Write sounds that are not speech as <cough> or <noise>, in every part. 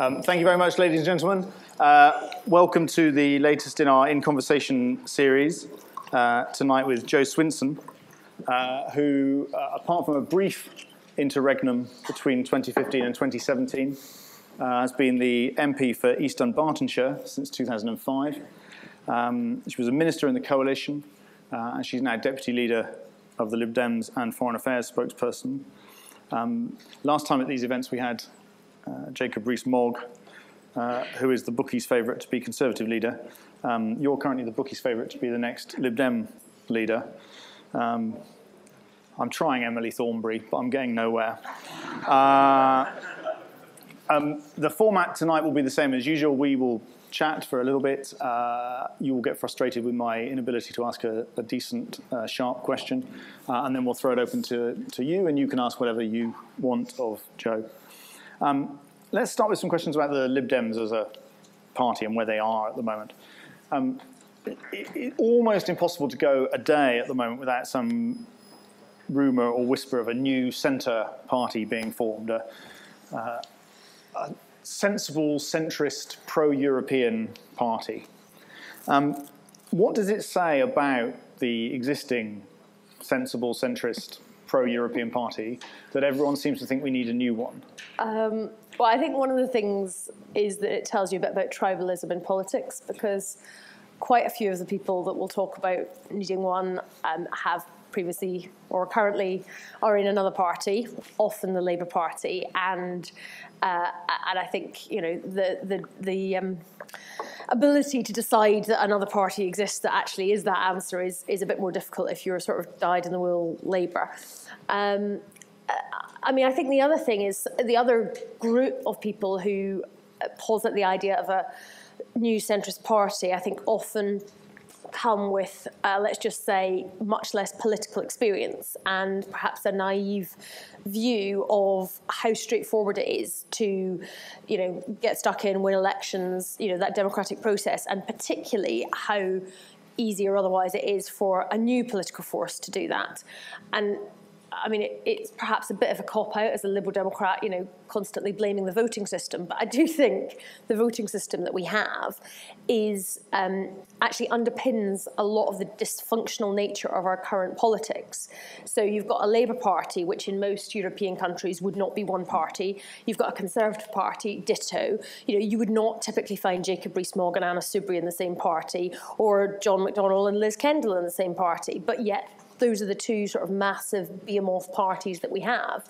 Um, thank you very much, ladies and gentlemen. Uh, welcome to the latest in our In Conversation series uh, tonight with Jo Swinson, uh, who, uh, apart from a brief interregnum between 2015 and 2017, uh, has been the MP for East Dunbartonshire since 2005. Um, she was a minister in the coalition, uh, and she's now deputy leader of the Lib Dems and Foreign Affairs spokesperson. Um, last time at these events, we had Jacob Rees-Mogg, uh, who is the bookies' favourite to be Conservative leader. Um, you're currently the bookies' favourite to be the next Lib Dem leader. Um, I'm trying Emily Thornberry, but I'm getting nowhere. Uh, um, the format tonight will be the same as usual. We will chat for a little bit. Uh, you will get frustrated with my inability to ask a, a decent, uh, sharp question, uh, and then we'll throw it open to, to you, and you can ask whatever you want of Jo. Um, let's start with some questions about the Lib Dems as a party and where they are at the moment. Um, it's it, almost impossible to go a day at the moment without some rumour or whisper of a new centre party being formed, a, uh, a sensible, centrist, pro-European party. Um, what does it say about the existing sensible, centrist, pro-European party that everyone seems to think we need a new one? Um, well, I think one of the things is that it tells you a bit about tribalism in politics because quite a few of the people that we'll talk about needing one um, have previously or currently are in another party, often the Labour Party, and uh, and I think you know the the the um, ability to decide that another party exists that actually is that answer is is a bit more difficult if you're sort of dyed in the wool Labour. Um, uh, I mean, I think the other thing is the other group of people who posit the idea of a new centrist party. I think often come with, uh, let's just say, much less political experience and perhaps a naive view of how straightforward it is to, you know, get stuck in, win elections, you know, that democratic process, and particularly how easy or otherwise it is for a new political force to do that. And I mean, it, it's perhaps a bit of a cop out as a Liberal Democrat, you know, constantly blaming the voting system. But I do think the voting system that we have is um, actually underpins a lot of the dysfunctional nature of our current politics. So you've got a Labour Party, which in most European countries would not be one party. You've got a Conservative Party, ditto. You know, you would not typically find Jacob Rees-Mogg and Anna Soubry in the same party, or John McDonnell and Liz Kendall in the same party. But yet those are the two sort of massive behemoth parties that we have.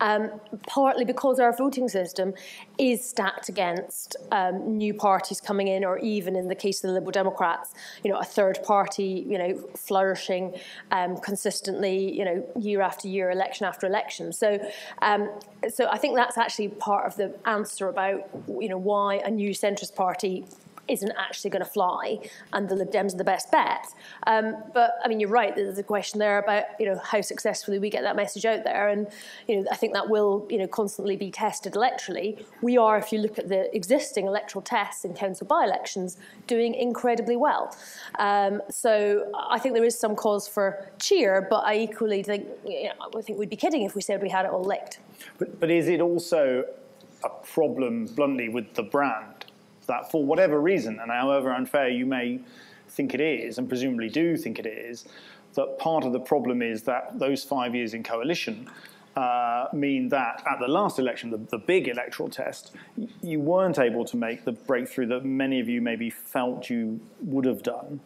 Um, partly because our voting system is stacked against um, new parties coming in, or even in the case of the Liberal Democrats, you know, a third party, you know, flourishing um, consistently, you know, year after year, election after election. So, um, so I think that's actually part of the answer about, you know, why a new centrist party isn't actually going to fly and the Lib Dems are the best bet. Um, but I mean, you're right. There's a question there about you know how successfully we get that message out there, and you know I think that will you know constantly be tested electorally. We are, if you look at the existing electoral tests in council by-elections, doing incredibly well. Um, so I think there is some cause for cheer, but I equally think you know, I think we'd be kidding if we said we had it all licked. But, but is it also a problem, bluntly, with the brand? That for whatever reason, and however unfair you may think it is, and presumably do think it is, that part of the problem is that those five years in coalition uh, mean that at the last election, the, the, big electoral test, you weren't able to make the breakthrough that many of you maybe felt you would have done.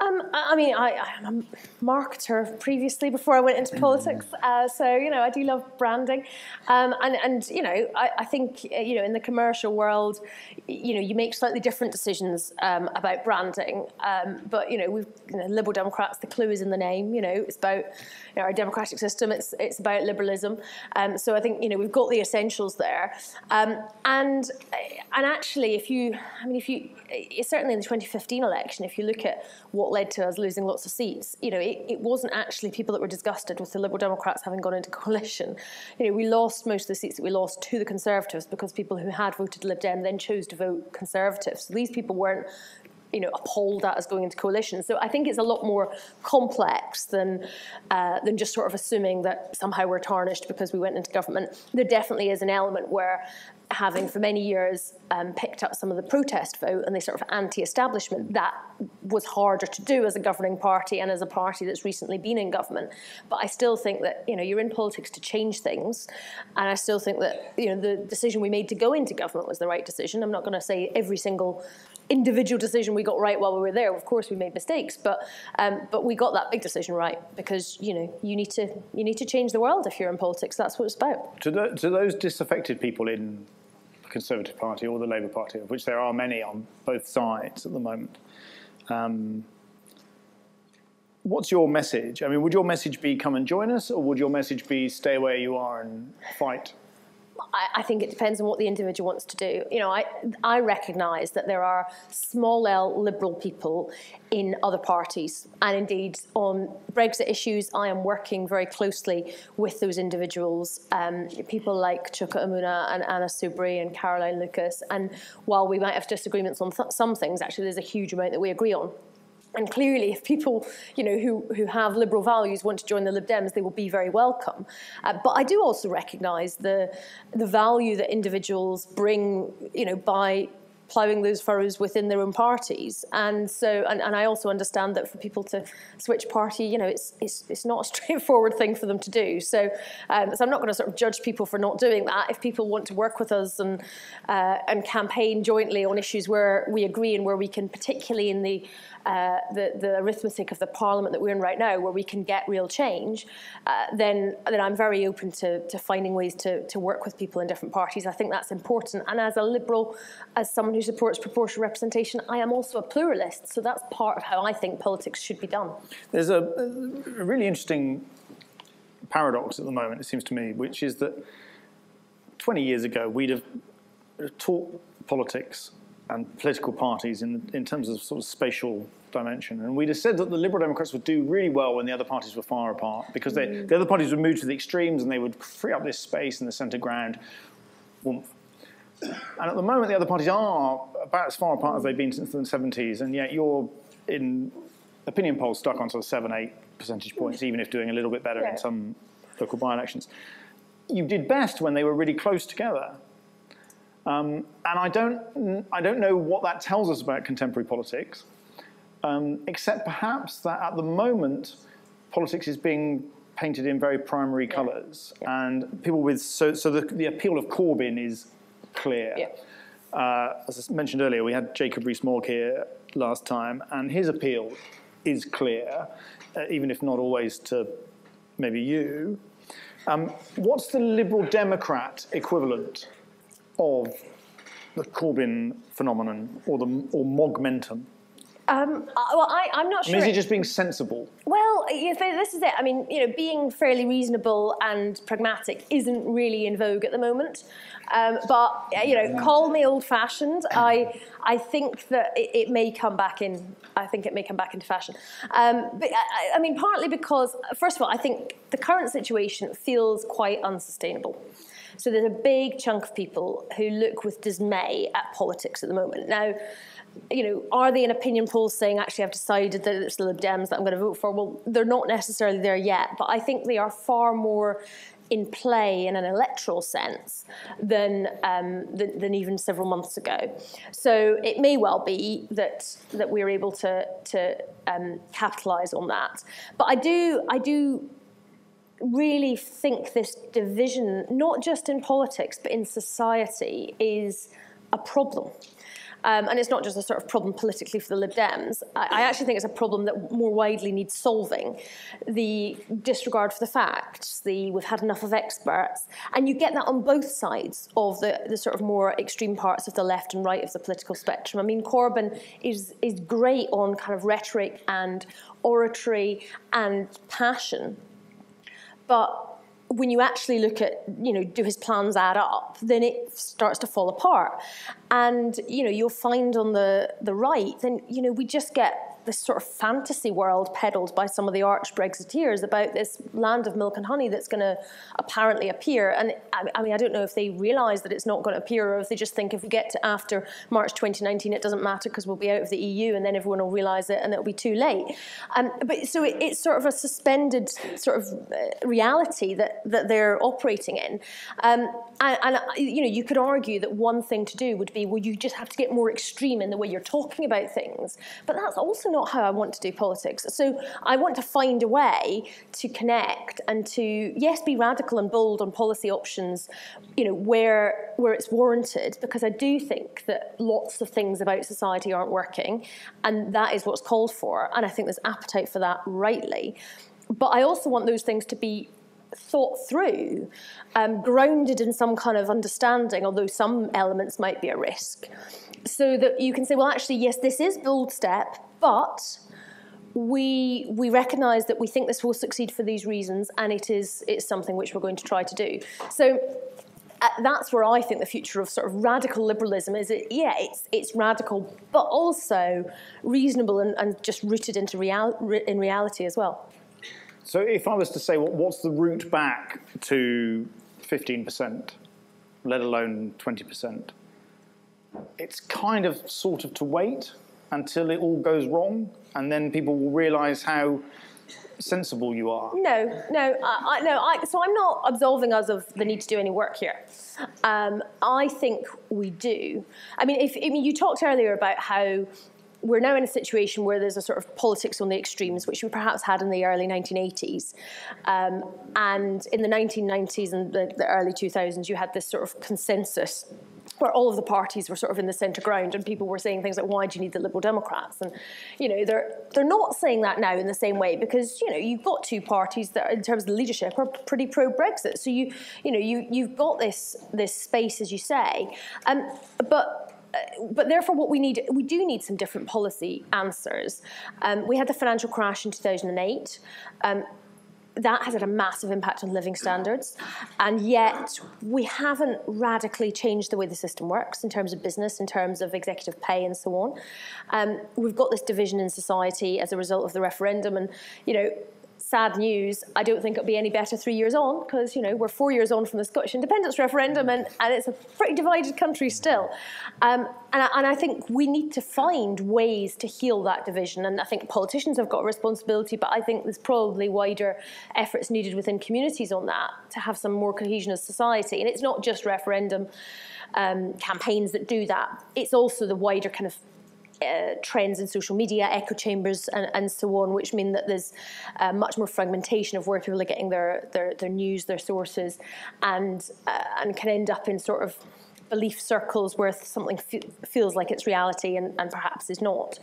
Um, I mean, I, am a marketer previously before I went into mm. politics, uh, so you know I do love branding, um, and and you know I, I, think uh, you know in the commercial world, you know you make slightly different decisions um, about branding, um, but you know we've you know, Liberal Democrats. The clue is in the name. You know it's about you know, our democratic system. It's it's about liberalism. Um, so I think you know we've got the essentials there, um, and and actually if you I mean if you certainly in the 2015 election, if you look at what led to us losing lots of seats. You know, it, it wasn't actually people that were disgusted with the Liberal Democrats having gone into <laughs> coalition. You know, we lost most of the seats that we lost to the Conservatives because people who had voted Lib Dem then chose to vote Conservative. So these people weren't you know, appalled at us going into coalition. So I think it's a lot more complex than uh, than just sort of assuming that somehow we're tarnished because we went into government. There definitely is an element where having for many years um, picked up some of the protest vote and the sort of anti-establishment, that was harder to do as a governing party and as a party that's recently been in government. But I still think that you know you're in politics to change things, and I still think that you know the decision we made to go into government was the right decision. I'm not going to say every single individual decision we got right while we were there. Of course, we made mistakes, but um, but we got that big decision right because you know you need to you need to change the world if you're in politics. That's what it's about. To, the, to those disaffected people in Conservative Party or the Labour Party, of which there are many on both sides at the moment. Um, what's your message? I mean, would your message be come and join us, or would your message be stay where you are and fight? I, I, think it depends on what the individual wants to do. You know, I, I recognise that there are small L liberal people in other parties, and indeed on Brexit issues, I am working very closely with those individuals, um, people like Chuka Umunna and Anna Soubry and Caroline Lucas. And while we might have disagreements on th some things, actually, there's a huge amount that we agree on. And clearly, if people, you know, who, who have liberal values want to join the Lib Dems, they will be very welcome. Uh, but I do also recognise the, the value that individuals bring, you know, by ploughing those furrows within their own parties. And so, and, and I also understand that for people to switch party, you know, it's, it's, it's not a <laughs> straightforward thing for them to do. So, um, so I'm not going to sort of judge people for not doing that. If people want to work with us and, uh, and campaign jointly on issues where we agree and where we can, particularly in the uh, the, the arithmetic of the parliament that we're in right now, where we can get real change, uh, then, then I'm very open to, to finding ways to, to work with people in different parties. I think that's important. And as a liberal, as someone who supports proportional representation, I am also a pluralist. So that's part of how I think politics should be done. There's a, a really interesting paradox at the moment, it seems to me, which is that 20 years ago, we'd have taught politics and political parties in, in terms of sort of spatial dimension. And we'd have said that the Liberal Democrats would do really well when the other parties were far apart because they, mm. the other parties would move to the extremes and they would free up this space in the centre ground. And at the moment, the other parties are about as far apart as they've been since the 70s, and yet you're in opinion polls stuck on sort of seven, eight percentage points, even if doing a little bit better yeah. in some local by-elections. You did best when they were really close together. Um, and I don't, I don't know what that tells us about contemporary politics, um, except perhaps that at the moment, politics is being painted in very primary yeah. colours. Yeah. And people with, so, so the, the appeal of Corbyn is clear. Yeah. Uh, as I mentioned earlier, we had Jacob Rees-Mogg here last time, and his appeal is clear, uh, even if not always to maybe you. Um, what's the Liberal Democrat equivalent of the Corbyn phenomenon or the or Mogmentum? Um, uh, well, I, am not sure. I mean, is he just being sensible? Well, this is it. I mean, you know, being fairly reasonable and pragmatic isn't really in vogue at the moment. Um, but you know, call me old-fashioned. <laughs> I I think that it, it, may come back in. I think it may come back into fashion. Um, but I, I mean, partly because, first of all, I think the current situation feels quite unsustainable. So there's a big chunk of people who look with dismay at politics at the moment. Now, you know, are they in opinion polls saying, actually, I've decided that it's the Lib Dems that I'm going to vote for? Well, they're not necessarily there yet, but I think they are far more in play in an electoral sense than, um, than, than, even several months ago. So it may well be that that we're able to to um, capitalise on that. But I do I do really think this division, not just in politics, but in society, is a problem. Um, and it's not just a sort of problem politically for the Lib Dems. I, I, actually think it's a problem that more widely needs solving. The disregard for the facts, the we've had enough of experts, and you get that on both sides of the, the sort of more extreme parts of the left and right of the political spectrum. I mean, Corbyn is, is great on kind of rhetoric and oratory and passion, but when you actually look at, you know, do his plans add up, then it starts to fall apart. And, you know, you'll find on the, the right, then, you know, we just get this sort of fantasy world peddled by some of the arch Brexiteers about this land of milk and honey that's going to apparently appear. And I mean, I don't know if they realise that it's not going to appear, or if they just think if we get to after March 2019, it doesn't matter because we'll be out of the EU, and then everyone will realise it, and it'll be too late. Um, but so it, it's sort of a suspended sort of uh, reality that that they're operating in. Um, and, and you know, you could argue that one thing to do would be, well, you just have to get more extreme in the way you're talking about things. But that's also not how I want to do politics. So I want to find a way to connect and to, yes, be radical and bold on policy options, you know, where, where it's warranted, because I do think that lots of things about society aren't working, and that is what's called for. And I think there's appetite for that rightly. But I also want those things to be thought through, um, grounded in some kind of understanding, although some elements might be a risk so that you can say, well, actually, yes, this is bold step, but we we recognise that we think this will succeed for these reasons, and it is it's something which we're going to try to do. So. Uh, that's where I think the future of sort of radical liberalism is. It, yeah, it's it's radical, but also reasonable and, and just rooted into real, in reality as well. So, if I was to say, what, what's the route back to fifteen percent, let alone twenty percent? it's kind of sort of to wait until it all goes wrong, and then people will realise how sensible you are. No, no, I, I, no. I, so I'm not absolving us of the need to do any work here. Um, I think we do. I mean, if I mean, you talked earlier about how we're now in a situation where there's a sort of politics on the extremes, which we perhaps had in the early 1980s. Um, and in the 1990s and the, the early 2000s, you had this sort of consensus where all of the parties were sort of in the centre ground and people were saying things like, why do you need the Liberal Democrats? And, you know, they're, they're not saying that now in the same way because, you know, you've got two parties that in terms of the leadership are pretty pro-Brexit. So you, you know, you, you've got this, this space, as you say. Um, but uh, but therefore, what we need, we do need some different policy answers. Um, we had the financial crash in 2008. Um, that has had a massive impact on living standards. And yet, we haven't radically changed the way the system works in terms of business, in terms of executive pay, and so on. Um, we've got this division in society as a result of the referendum. And, you know, sad news, I don't think it'll be any better three years on because, you know, we're four years on from the Scottish independence referendum and, and it's a pretty divided country still. Um, and, I, and I think we need to find ways to heal that division. And I think politicians have got a responsibility, but I think there's probably wider efforts needed within communities on that to have some more cohesion as society. And it's not just referendum um, campaigns that do that. It's also the wider kind of uh, trends in social media, echo chambers, and, and so on, which mean that there's uh, much more fragmentation of where people are getting their, their, their news, their sources, and, uh, and can end up in sort of belief circles where something feels like it's reality and, and perhaps is not.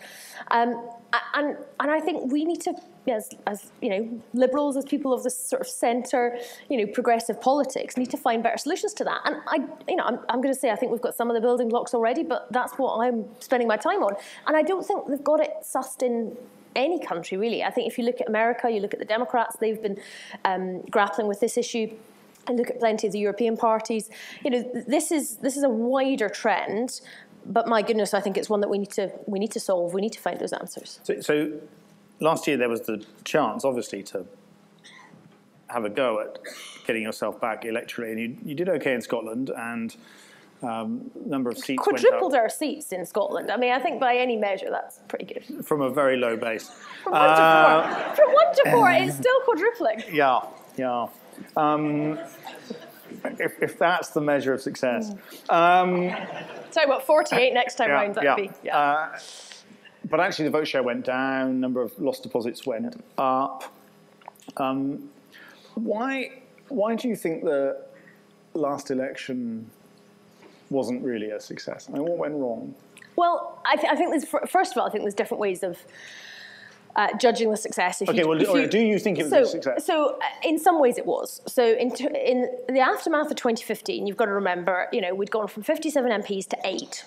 Um, and, and I think we need to, as, as you know, liberals, as people of this sort of centre, you know, progressive politics, need to find better solutions to that. And I, you know, I'm, I'm going to say I think we've got some of the building blocks already, but that's what I'm spending my time on. And I don't think they've got it sussed in any country really. I think if you look at America, you look at the Democrats, they've been um, grappling with this issue and look at plenty of the European parties. You know, this is this is a wider trend, but my goodness, I think it's one that we need to we need to solve. We need to find those answers. So, so last year there was the chance, obviously, to have a go at getting yourself back electorally, and you, you did okay in Scotland, and um, number of seats quadrupled our seats in Scotland. I mean, I think by any measure that's pretty good. From a very low base. From one uh, to four. From one to four, it's <laughs> still quadrupling. Yeah, yeah. Um, if, if, that's the measure of success. Um, so what, 48 next time yeah, round, that'd yeah. be. Yeah. Uh, but actually the vote share went down, number of lost deposits went up. Um, why, why do you think the last election wasn't really a success? I mean, what went wrong? Well, I, th I think there's, first of all, I think there's different ways of uh, judging the success. If okay, you, well, if you, do you think it was so, a success? So, uh, in some ways, it was. So, in, in the aftermath of 2015, you've got to remember, you know, we'd gone from 57 MPs to eight.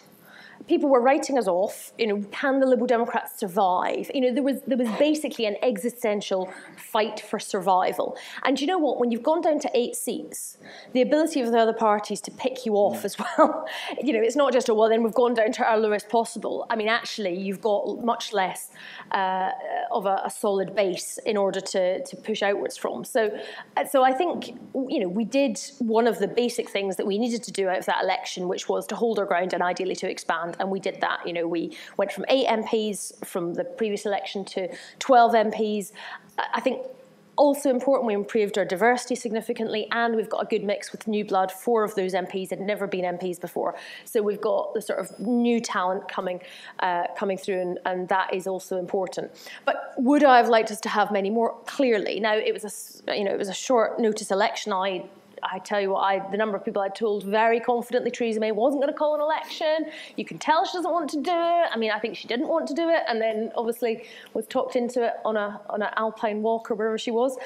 People were writing us off. You know, can the Liberal Democrats survive? You know, there was there was basically an existential fight for survival. And you know what? When you've gone down to eight seats, the ability of the other parties to pick you off as <laughs> well. you know, it's not just a well, then we've gone down to our lowest possible. I mean, actually, you've got much less uh, of a, a, solid base in order to to push outwards from. So, uh, so I think you know we did one of the basic things that we needed to do out of that election, which was to hold our ground and ideally to expand and we did that. You know, we went from eight MPs from the previous election to 12 MPs. I think also important, we improved our diversity significantly, and we've got a good mix with new blood. Four of those MPs had never been MPs before, so we've got the sort of new talent coming uh, coming through, and, and, that is also important. But would I have liked us to have many more? Clearly, now it was a you know it was a short notice election. I I tell you what, I, the number of people I told very confidently Theresa May wasn't going to call an election. You can tell she doesn't want to do it. I mean, I think she didn't want to do it, and then obviously was talked into it on a on an alpine walk or wherever she was,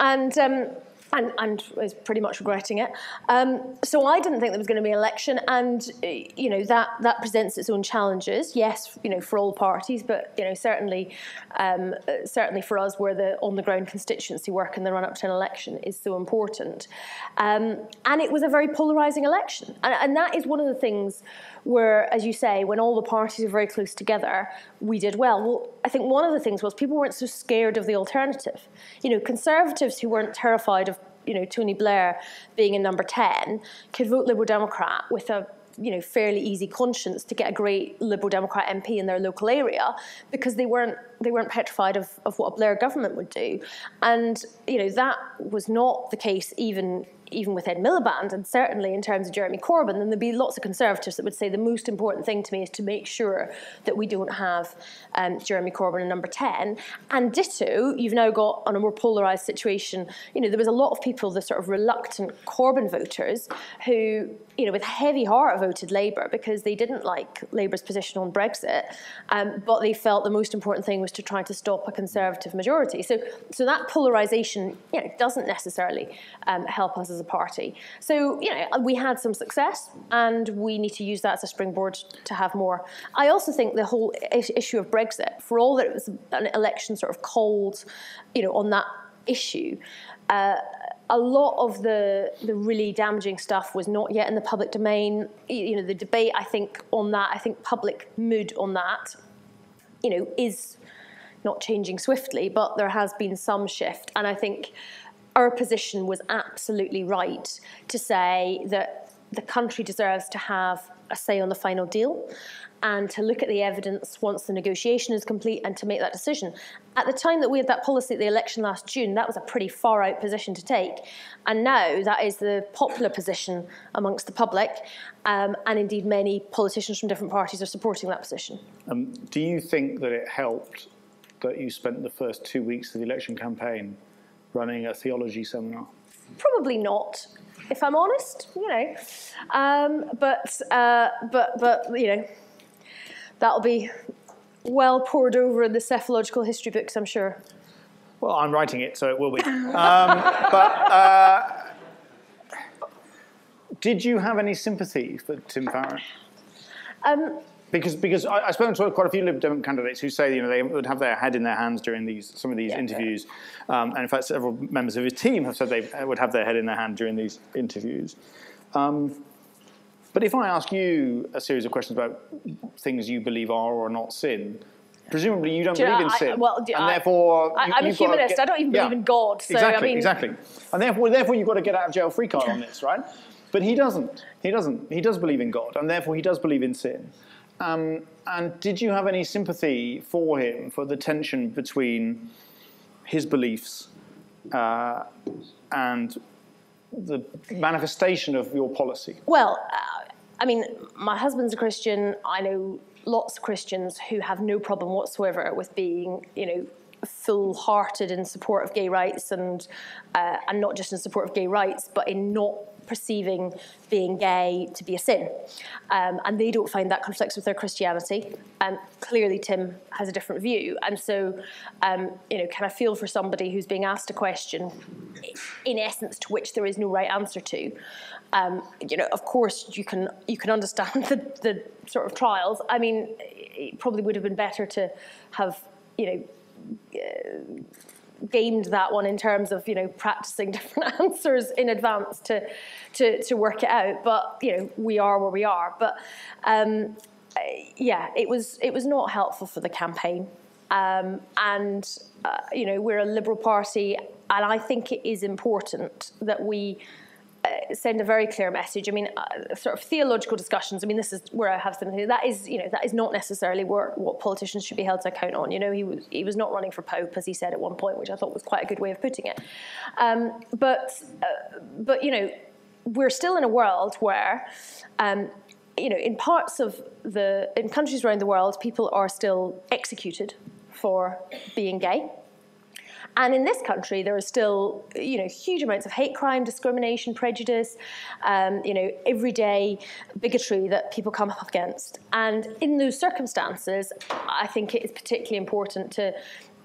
and. Um, and, and is pretty much regretting it. Um, so I didn't think there was going to be an election, and you know that that presents its own challenges. Yes, you know for all parties, but you know certainly um, certainly for us, where the on the ground constituency work in the run up to an election is so important. Um, and it was a very polarising election, and, and that is one of the things where, as you say, when all the parties are very close together, we did well. Well, I think one of the things was people weren't so scared of the alternative. You know, conservatives who weren't terrified of you know Tony Blair being in number 10 could vote Liberal Democrat with a you know fairly easy conscience to get a great Liberal Democrat MP in their local area because they weren't they weren't petrified of, of what a Blair government would do. And you know that was not the case even even with Ed Miliband, and certainly in terms of Jeremy Corbyn, then there'd be lots of Conservatives that would say the most important thing to me is to make sure that we don't have um, Jeremy Corbyn in number 10. And ditto, you've now got on a more polarised situation, you know, there was a lot of people, the sort of reluctant Corbyn voters, who you know, with heavy heart voted Labour because they didn't like Labour's position on Brexit, um, but they felt the most important thing was to try to stop a Conservative majority. So, so that polarisation, you know, doesn't necessarily um, help us as a party. So, you know, we had some success, and we need to use that as a springboard to have more. I also think the whole issue of Brexit, for all that it was an election sort of cold, you know, on that issue. Uh, a lot of the the really damaging stuff was not yet in the public domain. You know, the debate I think on that, I think public mood on that, you know, is not changing swiftly, but there has been some shift, and I think our position was absolutely right to say that the country deserves to have a say on the final deal and to look at the evidence once the negotiation is complete and to make that decision. At the time that we had that policy at the election last June, that was a pretty far out position to take. And now that is the popular position amongst the public, um, and indeed many politicians from different parties are supporting that position. Um, do you think that it helped that you spent the first two weeks of the election campaign running a theology seminar? Probably not if I'm honest, you know. Um, but, uh, but, but, you know, that'll be well pored over in the psephological history books, I'm sure. Well, I'm writing it, so it will be. Um, <laughs> but uh, did you have any sympathy for Tim Farron? Um, because because I, I spoke to quite a few Liberal Democrat candidates who say you know they would have their head in their hands during these some of these yeah, interviews, yeah. Um, and in fact several members of his team have said they would have their head in their hand during these interviews. Um, but if I ask you a series of questions about things you believe are or are not sin, presumably you don't do believe you know, in sin, I, well, and I, therefore I, am a humanist. Get, I don't even yeah, believe in God. So, exactly, I mean, exactly. And therefore, therefore, you've got to get out of jail free card on this, right? But he doesn't. He doesn't. He does believe in God, and therefore he does believe in sin. Um, and did you have any sympathy for him for the tension between his beliefs uh, and the manifestation of your policy? Well, uh, I mean, my husband's a Christian. I know lots of Christians who have no problem whatsoever with being, you know, full-hearted in support of gay rights and uh, and not just in support of gay rights, but in not perceiving being gay to be a sin. Um, and they don't find that conflicts with their Christianity. And clearly, Tim has a different view. And so, um, you know, can I feel for somebody who's being asked a question, in essence, to which there is no right answer to? Um, you know, of course, you can you can understand <laughs> the, the sort of trials. I mean, it probably would have been better to have, you know, uh, gamed that one in terms of you know practicing <laughs> different answers in advance to to to work it out. But you know we are where we are. But um, yeah, it was it was not helpful for the campaign. Um, and uh, you know we're a liberal party, and I think it is important that we send a very clear message. I mean, uh, sort of theological discussions. I mean, this is where I have something that is, you know, that is not necessarily where, what politicians should be held to account on. You know, he was he was not running for pope, as he said at one point, which I thought was quite a good way of putting it. Um, but uh, but you know, we're still in a world where. Um, you know, in parts of the in countries around the world, people are still executed for being gay. And in this country, there are still, you know, huge amounts of hate crime, discrimination, prejudice, um, you know, everyday bigotry that people come up against. And in those circumstances, I think it is particularly important to,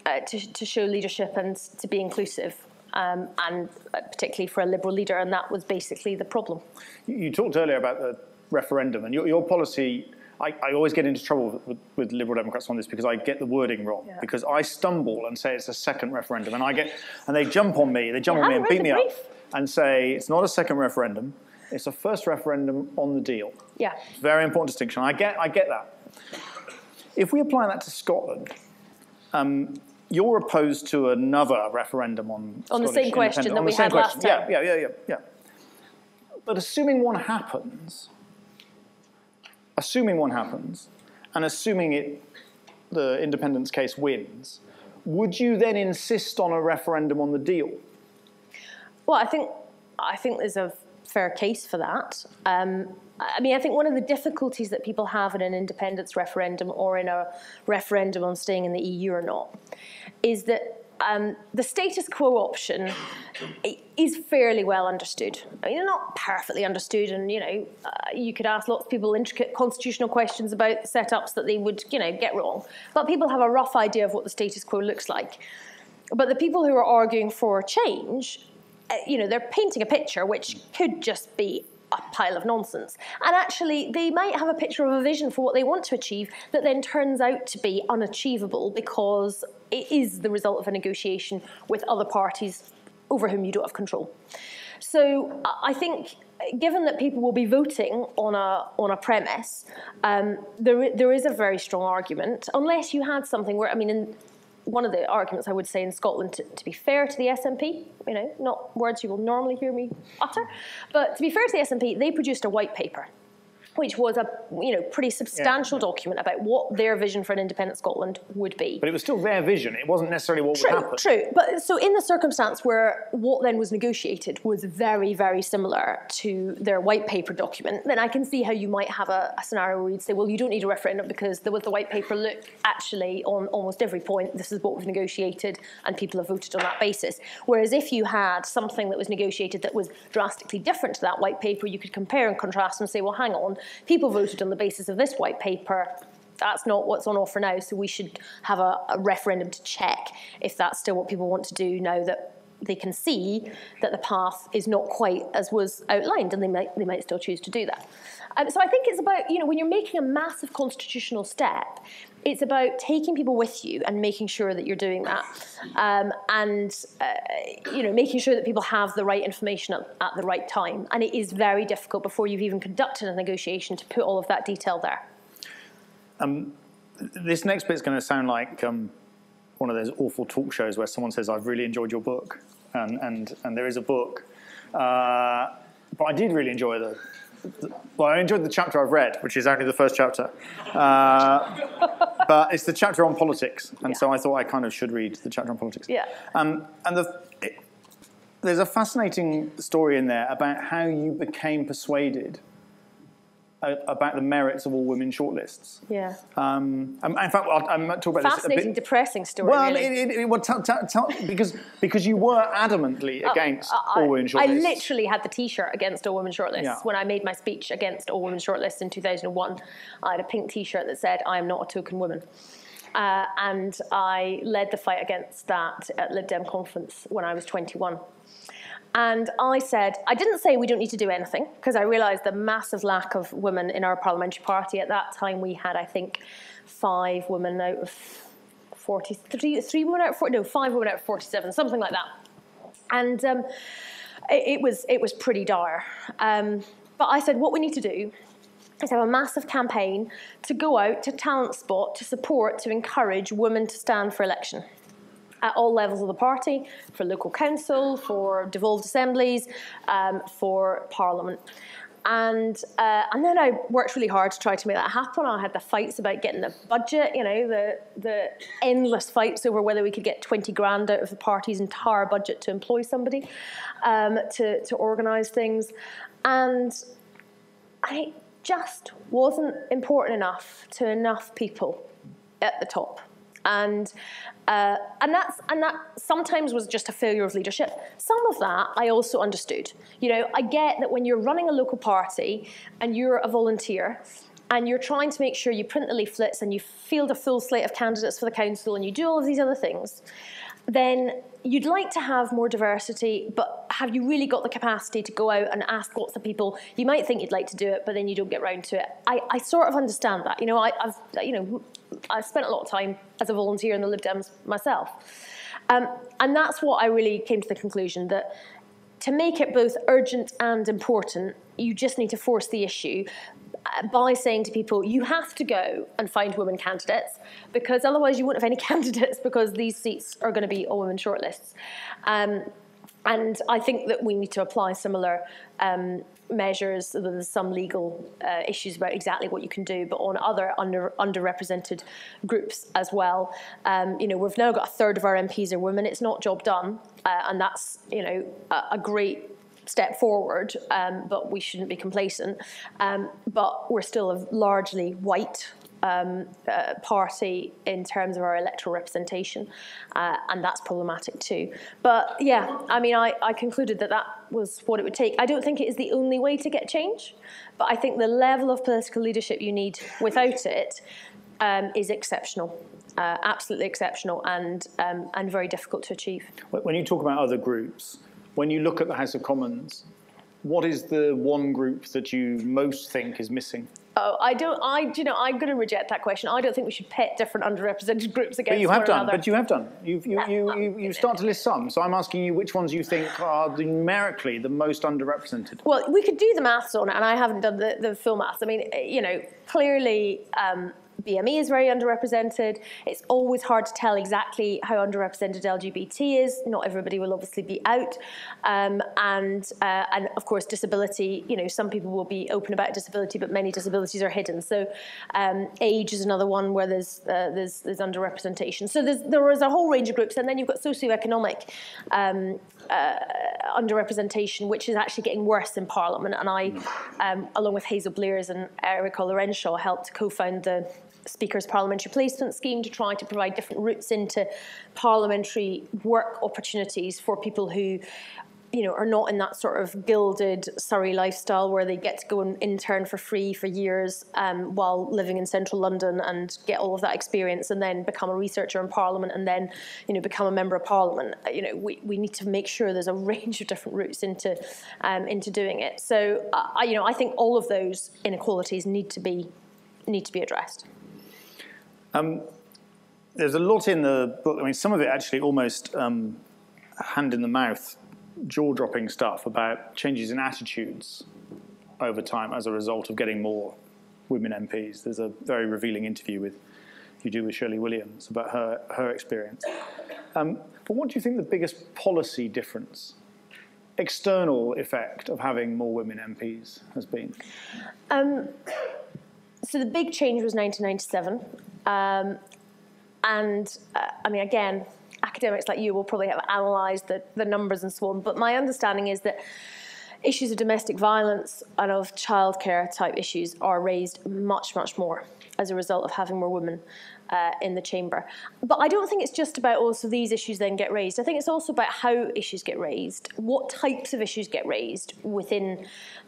uh, to, to show leadership and to be inclusive. Um, and uh, particularly for a liberal leader, and that was basically the problem. You talked earlier about the referendum, and your, your policy I, I, always get into trouble with, with, Liberal Democrats on this because I get the wording wrong. Yeah. Because I stumble and say it's a second referendum, and I get and they jump on me, they jump on me and beat me brief. up and say it's not a second referendum, it's a first referendum on the deal. Yeah. Very important distinction. I get I get that. If we apply that to Scotland, um, you're opposed to another referendum on on the same question that we had question. last time. Yeah, yeah, yeah, yeah, yeah. But assuming one happens assuming one happens, and assuming it, the independence case wins, would you then insist on a referendum on the deal? Well, I think I think there's a fair case for that. Um, I mean, I think one of the difficulties that people have in an independence referendum or in a referendum on staying in the EU or not is that um, the status quo option is fairly well understood. I mean, not perfectly understood, and you know, uh, you could ask lots of people intricate constitutional questions about setups that they would, you know, get wrong. But people have a rough idea of what the status quo looks like. But the people who are arguing for change, uh, you know, they're painting a picture which could just be a pile of nonsense. And actually, they might have a picture of a vision for what they want to achieve that then turns out to be unachievable because it is the result of a negotiation with other parties over whom you don't have control. So I think given that people will be voting on a on a premise, um, there there is a very strong argument. Unless you had something where I mean, in, one of the arguments I would say in Scotland, to, to, be fair to the SNP, you know, not words you will normally hear me utter, but to be fair to the SNP, they produced a white paper which was a you know pretty substantial yeah. document about what their vision for an independent Scotland would be. But it was still their vision. It wasn't necessarily what true, would happen. True. But so in the circumstance where what then was negotiated was very very similar to their white paper document, then I can see how you might have a, a scenario where you'd say, well, you don't need a referendum because there was the white paper. Look, actually, on almost every point, this is what we've negotiated, and people have voted on that basis. Whereas if you had something that was negotiated that was drastically different to that white paper, you could compare and contrast and say, well, hang on people voted on the basis of this white paper. That's not what's on offer now, so we should have a, a referendum to check if that's still what people want to do now that they can see that the path is not quite as was outlined, and they might they might still choose to do that. Um, so I think it's about you know when you're making a massive constitutional step, it's about taking people with you and making sure that you're doing that, um, and uh, you know making sure that people have the right information at, at the right time. And it is very difficult before you've even conducted a negotiation to put all of that detail there. Um, this next bit is going to sound like um, one of those awful talk shows where someone says, "I've really enjoyed your book," and and and there is a book, uh, but I did really enjoy the well, I enjoyed the chapter I've read, which is only the first chapter. Uh, but it's the chapter on politics, and yeah. so I thought I kind of should read the chapter on politics. Yeah. Um, and the, it, there's a fascinating story in there about how you became persuaded about the merits of all women shortlists. Yeah. Um, in fact, I'll, I'm talk about this a bit. depressing story. Well, really. it, it, it, well because because you were adamantly against I, all women shortlists. I literally had the T-shirt against all women shortlists Yeah. when I made my speech against all women shortlists in 2001. I had a pink T-shirt that said "I am not a token woman." Uh, and I led the fight against that at Lib Dem conference when I was 21. And I said, I didn't say we don't need to do anything, because I realised the massive lack of women in our parliamentary party. At that time, we had, I think, five women out of 43, three women out of 40, no, five women out of 47, something like that. And um, it, it was, it was pretty dire. Um, but I said, what we need to do is have a massive campaign to go out to talent spot, to support, to encourage women to stand for election at all levels of the party, for local council, for devolved assemblies, um, for parliament. And, uh, and then I worked really hard to try to make that happen. I had the fights about getting the budget, you know, the, the endless fights over whether we could get 20 grand out of the party's entire budget to employ somebody um, to, to organise things. And and it just wasn't important enough to enough people at the top. And uh, and that's and that sometimes was just a failure of leadership. Some of that I also understood. You know, I get that when you're running a local party and you're a volunteer and you're trying to make sure you print the leaflets and you field a full slate of candidates for the council and you do all of these other things, then you'd like to have more diversity, but have you really got the capacity to go out and ask lots of people? You might think you'd like to do it, but then you don't get round to it. I, I sort of understand that. You know, I, I've you know I spent a lot of time as a volunteer in the Lib Dems myself, um, and that's what I really came to the conclusion that to make it both urgent and important, you just need to force the issue by saying to people, you have to go and find women candidates because otherwise you won't have any <laughs> candidates because these seats are going to be all women shortlists. Um, and I think that we need to apply similar um, measures. There's some legal uh, issues about exactly what you can do, but on other under, underrepresented groups as well. Um, you know, we've now got a third of our MPs are women. It's not job done, uh, and that's you know a, a great step forward, um, but we shouldn't be complacent. Um, but we're still a largely white um, uh, party in terms of our electoral representation, uh, and that's problematic too. But yeah, I mean, I, I concluded that that was what it would take. I don't think it is the only way to get change, but I think the level of political leadership you need without it um, is exceptional. Uh, absolutely exceptional and um, and very difficult to achieve. When you talk about other groups, when you look at the House of Commons, what is the one group that you most think is missing? Oh, I don't. I you know I'm going to reject that question. I don't think we should pit different underrepresented <laughs> groups against But you have one done. another. But you have done. You've, you, you, you, you <laughs> start to list some. So I'm asking you which ones you think are the, numerically the most underrepresented. Well, we could do the maths on it, and I haven't done the, the full maths. I mean, you know, clearly um, BME is very underrepresented. It's always hard to tell exactly how underrepresented LGBT is. Not everybody will obviously be out. Um, and, uh, and of course, disability, you know, some people will be open about disability, but many disabilities are hidden. So um, age is another one where there's, uh, there's, there's underrepresentation. So there's, there is a whole range of groups. And then you've got socioeconomic um, uh, underrepresentation, which is actually getting worse in Parliament. And I, um, along with Hazel Blears and Eric Ollerenshaw, helped co-found the Speaker's Parliamentary Placement Scheme to try to provide different routes into parliamentary work opportunities for people who you know, are not in that sort of gilded Surrey lifestyle where they get to go and intern for free for years um, while living in central London and get all of that experience and then become a researcher in Parliament and then, you know, become a member of Parliament. Uh, You know, we, we need to make sure there's a <laughs> range of different routes into um, into doing it. So, uh, I, you know, I think all of those inequalities need to be need to be addressed. There's a lot in the book. I mean, some of it actually almost um, hand in the mouth, jaw dropping stuff about changes in attitudes over time as a result of getting more women MPs. There's a very revealing interview with you do with Shirley Williams about her, her experience. Um, but what do you think the biggest policy difference, external effect of having more women MPs has been? Um, so the big change was 1997. Um, and uh, I mean, again, academics like you will probably have analysed the, the numbers and so on. But my understanding is that issues of domestic violence and of childcare type issues are raised much, much more as a result of having more women uh, in the chamber. But I don't think it's just about also these issues then get raised. I think it's also about how issues get raised, what types of issues get raised within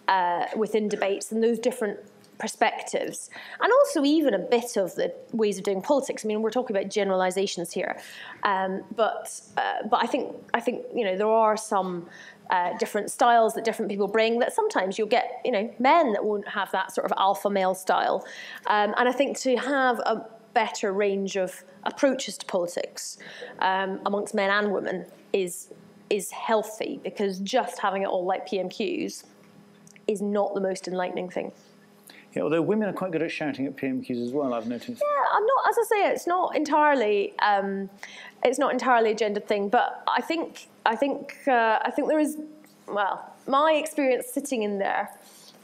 uh, within debates, and those different perspectives, and also even a bit of the ways of doing politics. I mean, we're talking about generalizations here, um, but uh, but I think I think you know there are some. Uh, different styles that different people bring that sometimes you'll get you know men that won't have that sort of alpha male style um, and I think to have a better range of approaches to politics um, amongst men and women is is healthy because just having it all like PMQs is not the most enlightening thing. Yeah, although women are quite good at shouting at PMQs as well, I've noticed. Yeah, I'm not. As I say, it's not entirely. Um, it's not entirely a gendered thing, but I think. I think. Uh, I think there is. Well, my experience sitting in there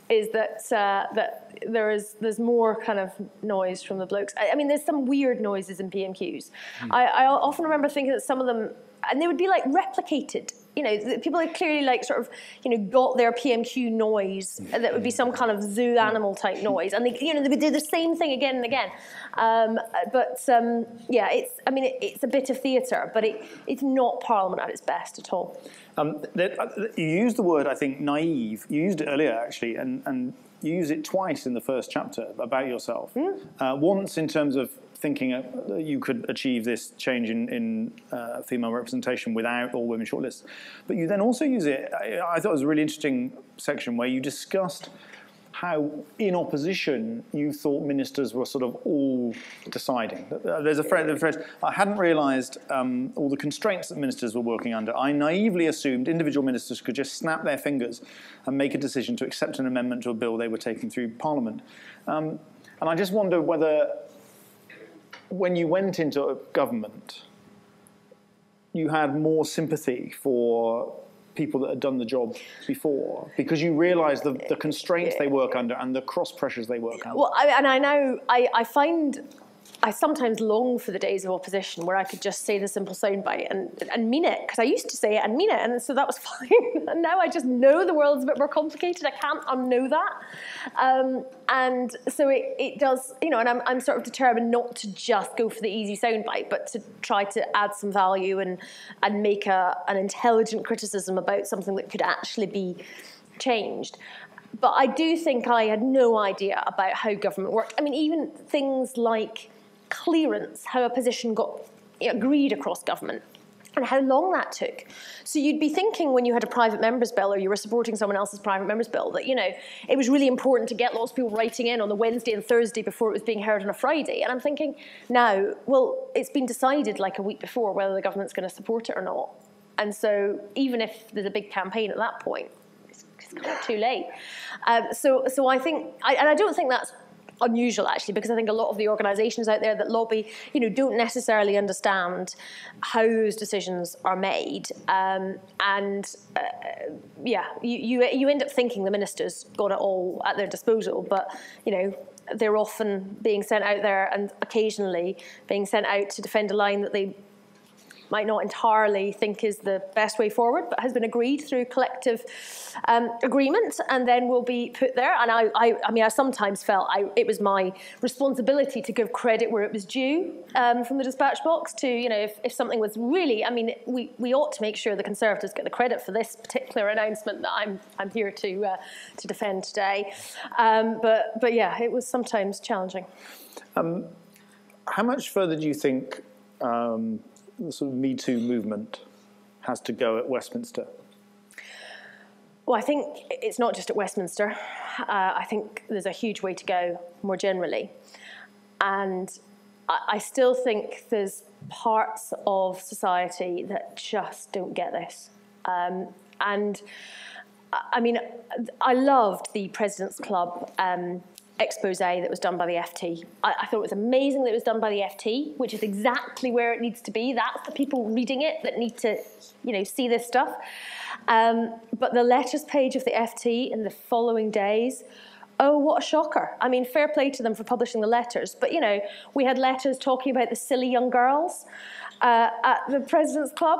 is that uh, that there is there's more kind of noise from the blokes. I, I mean, there's some weird noises in PMQs. Mm. I, I often remember thinking that some of them, and they would be like replicated you know, people are clearly like sort of, you know, got their PMQ noise that would be some kind of zoo animal type noise, and they, you know, they would do the same thing again and again. Um, but um, yeah, it's, I mean, it, it's a bit of theatre, but it, it's not Parliament at its best at all. Um, uh, you used the word, I think, naive. You used it earlier actually, and and you use it twice in the first chapter about yourself. Mm. Uh, once in terms of thinking uh, you could achieve this change in, in uh, female representation without all women shortlists. But you then also use it, I, I thought it was a really interesting section where you discussed how in opposition you thought ministers were sort of all deciding. There's a phrase, I hadn't realised um, all the constraints that ministers were working under. I naively assumed individual ministers could just snap their fingers and make a decision to accept an amendment to a bill they were taking through Parliament. Um, and I just wonder whether when you went into government, you had more sympathy for people that had done the job before because you realised the, the constraints they work under and the cross pressures they work under. Well, I, and I know I, I find I sometimes long for the days of opposition where I could just say the simple soundbite and, and mean it, because I used to say it and mean it, and so that was <laughs> fine. and now I just know the world's a bit more complicated. I can't unknow that. Um, and so it, it does, you know, and I'm, I'm sort of determined not to just go for the easy soundbite, but to try to add some value and, and make a, an intelligent criticism about something that could actually be changed but I do think I had no idea about how government worked. I mean, even things like clearance, how a position got agreed across government and how long that took. So you'd be thinking when you had a private member's bill or you were supporting someone else's private member's bill that, you know, it was really important to get lots of people writing in on the Wednesday and Thursday before it was being heard on a Friday. And I'm thinking, now, well, it's been decided like a week before whether the government's going to support it or not. And so even if there's a big campaign at that point, it's, kind of too late. Um, so, so I think, I, and I don't think that's unusual actually because I think a lot of the organisations out there that lobby, you know, don't necessarily understand how those decisions are made, um, and uh, yeah, you, you you end up thinking the ministers got it all at their disposal, but you know. They're often being sent out there and occasionally being sent out to defend a line that they might not entirely think is the best way forward, but has been agreed through collective um, agreement and then will be put there. And I, I, I mean, I sometimes felt I, it was my responsibility to give credit where it was due um, from the dispatch box to, you know, if, if something was really, I mean, we, we ought to make sure the Conservatives get the credit for this particular announcement that I'm, I'm here to, uh, to defend today. Um, but, but yeah, it was sometimes challenging. Um, how much further do you think um, the sort of Me Too movement has to go at Westminster? Well, I think it's not just at Westminster. Uh, I think there's a huge way to go more generally. And I, I still think there's parts of society that just don't get this. Um, and I mean, I loved the President's Club um, expose that was done by the FT. I, I, thought it was amazing that it was done by the FT, which is exactly where it needs to be. That's the people reading it that need to, you know, see this stuff. Um, but the letters page of the FT in the following days, oh, what a shocker. I mean, fair play to them for publishing the letters. But, you know, we had letters talking about the silly young girls uh, at the President's Club.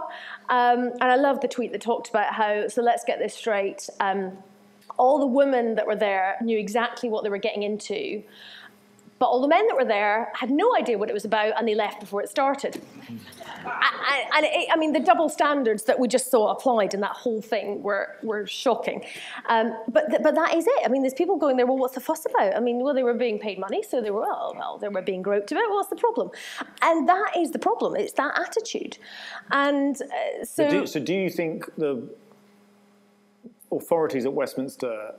Um, and I love the tweet that talked about how, so let's get this straight, um, all the women that were there knew exactly what they were getting into. But all the men that were there had no idea what it was about and they left before it started. and it, I mean, the double standards that we just saw applied in that whole thing were, were shocking. Um, but, th but that is it. I mean, there's people going there, well, what's the fuss about? I mean, well, they were being paid money, so they were, well, well they were being groped about. What's the problem? And that is the problem. It's that attitude. And uh, so... So do, so do you think the authorities at Westminster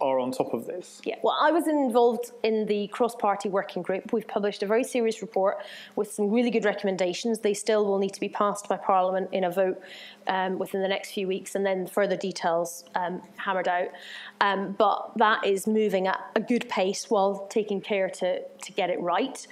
are on top of this? Yeah, well, I was involved in the cross-party working group. We've published a very serious report with some really good recommendations. They still will need to be passed by Parliament in a vote um, within the next few weeks and then further details um, hammered out. Um, but that is moving at a good pace while taking care to, to get it right.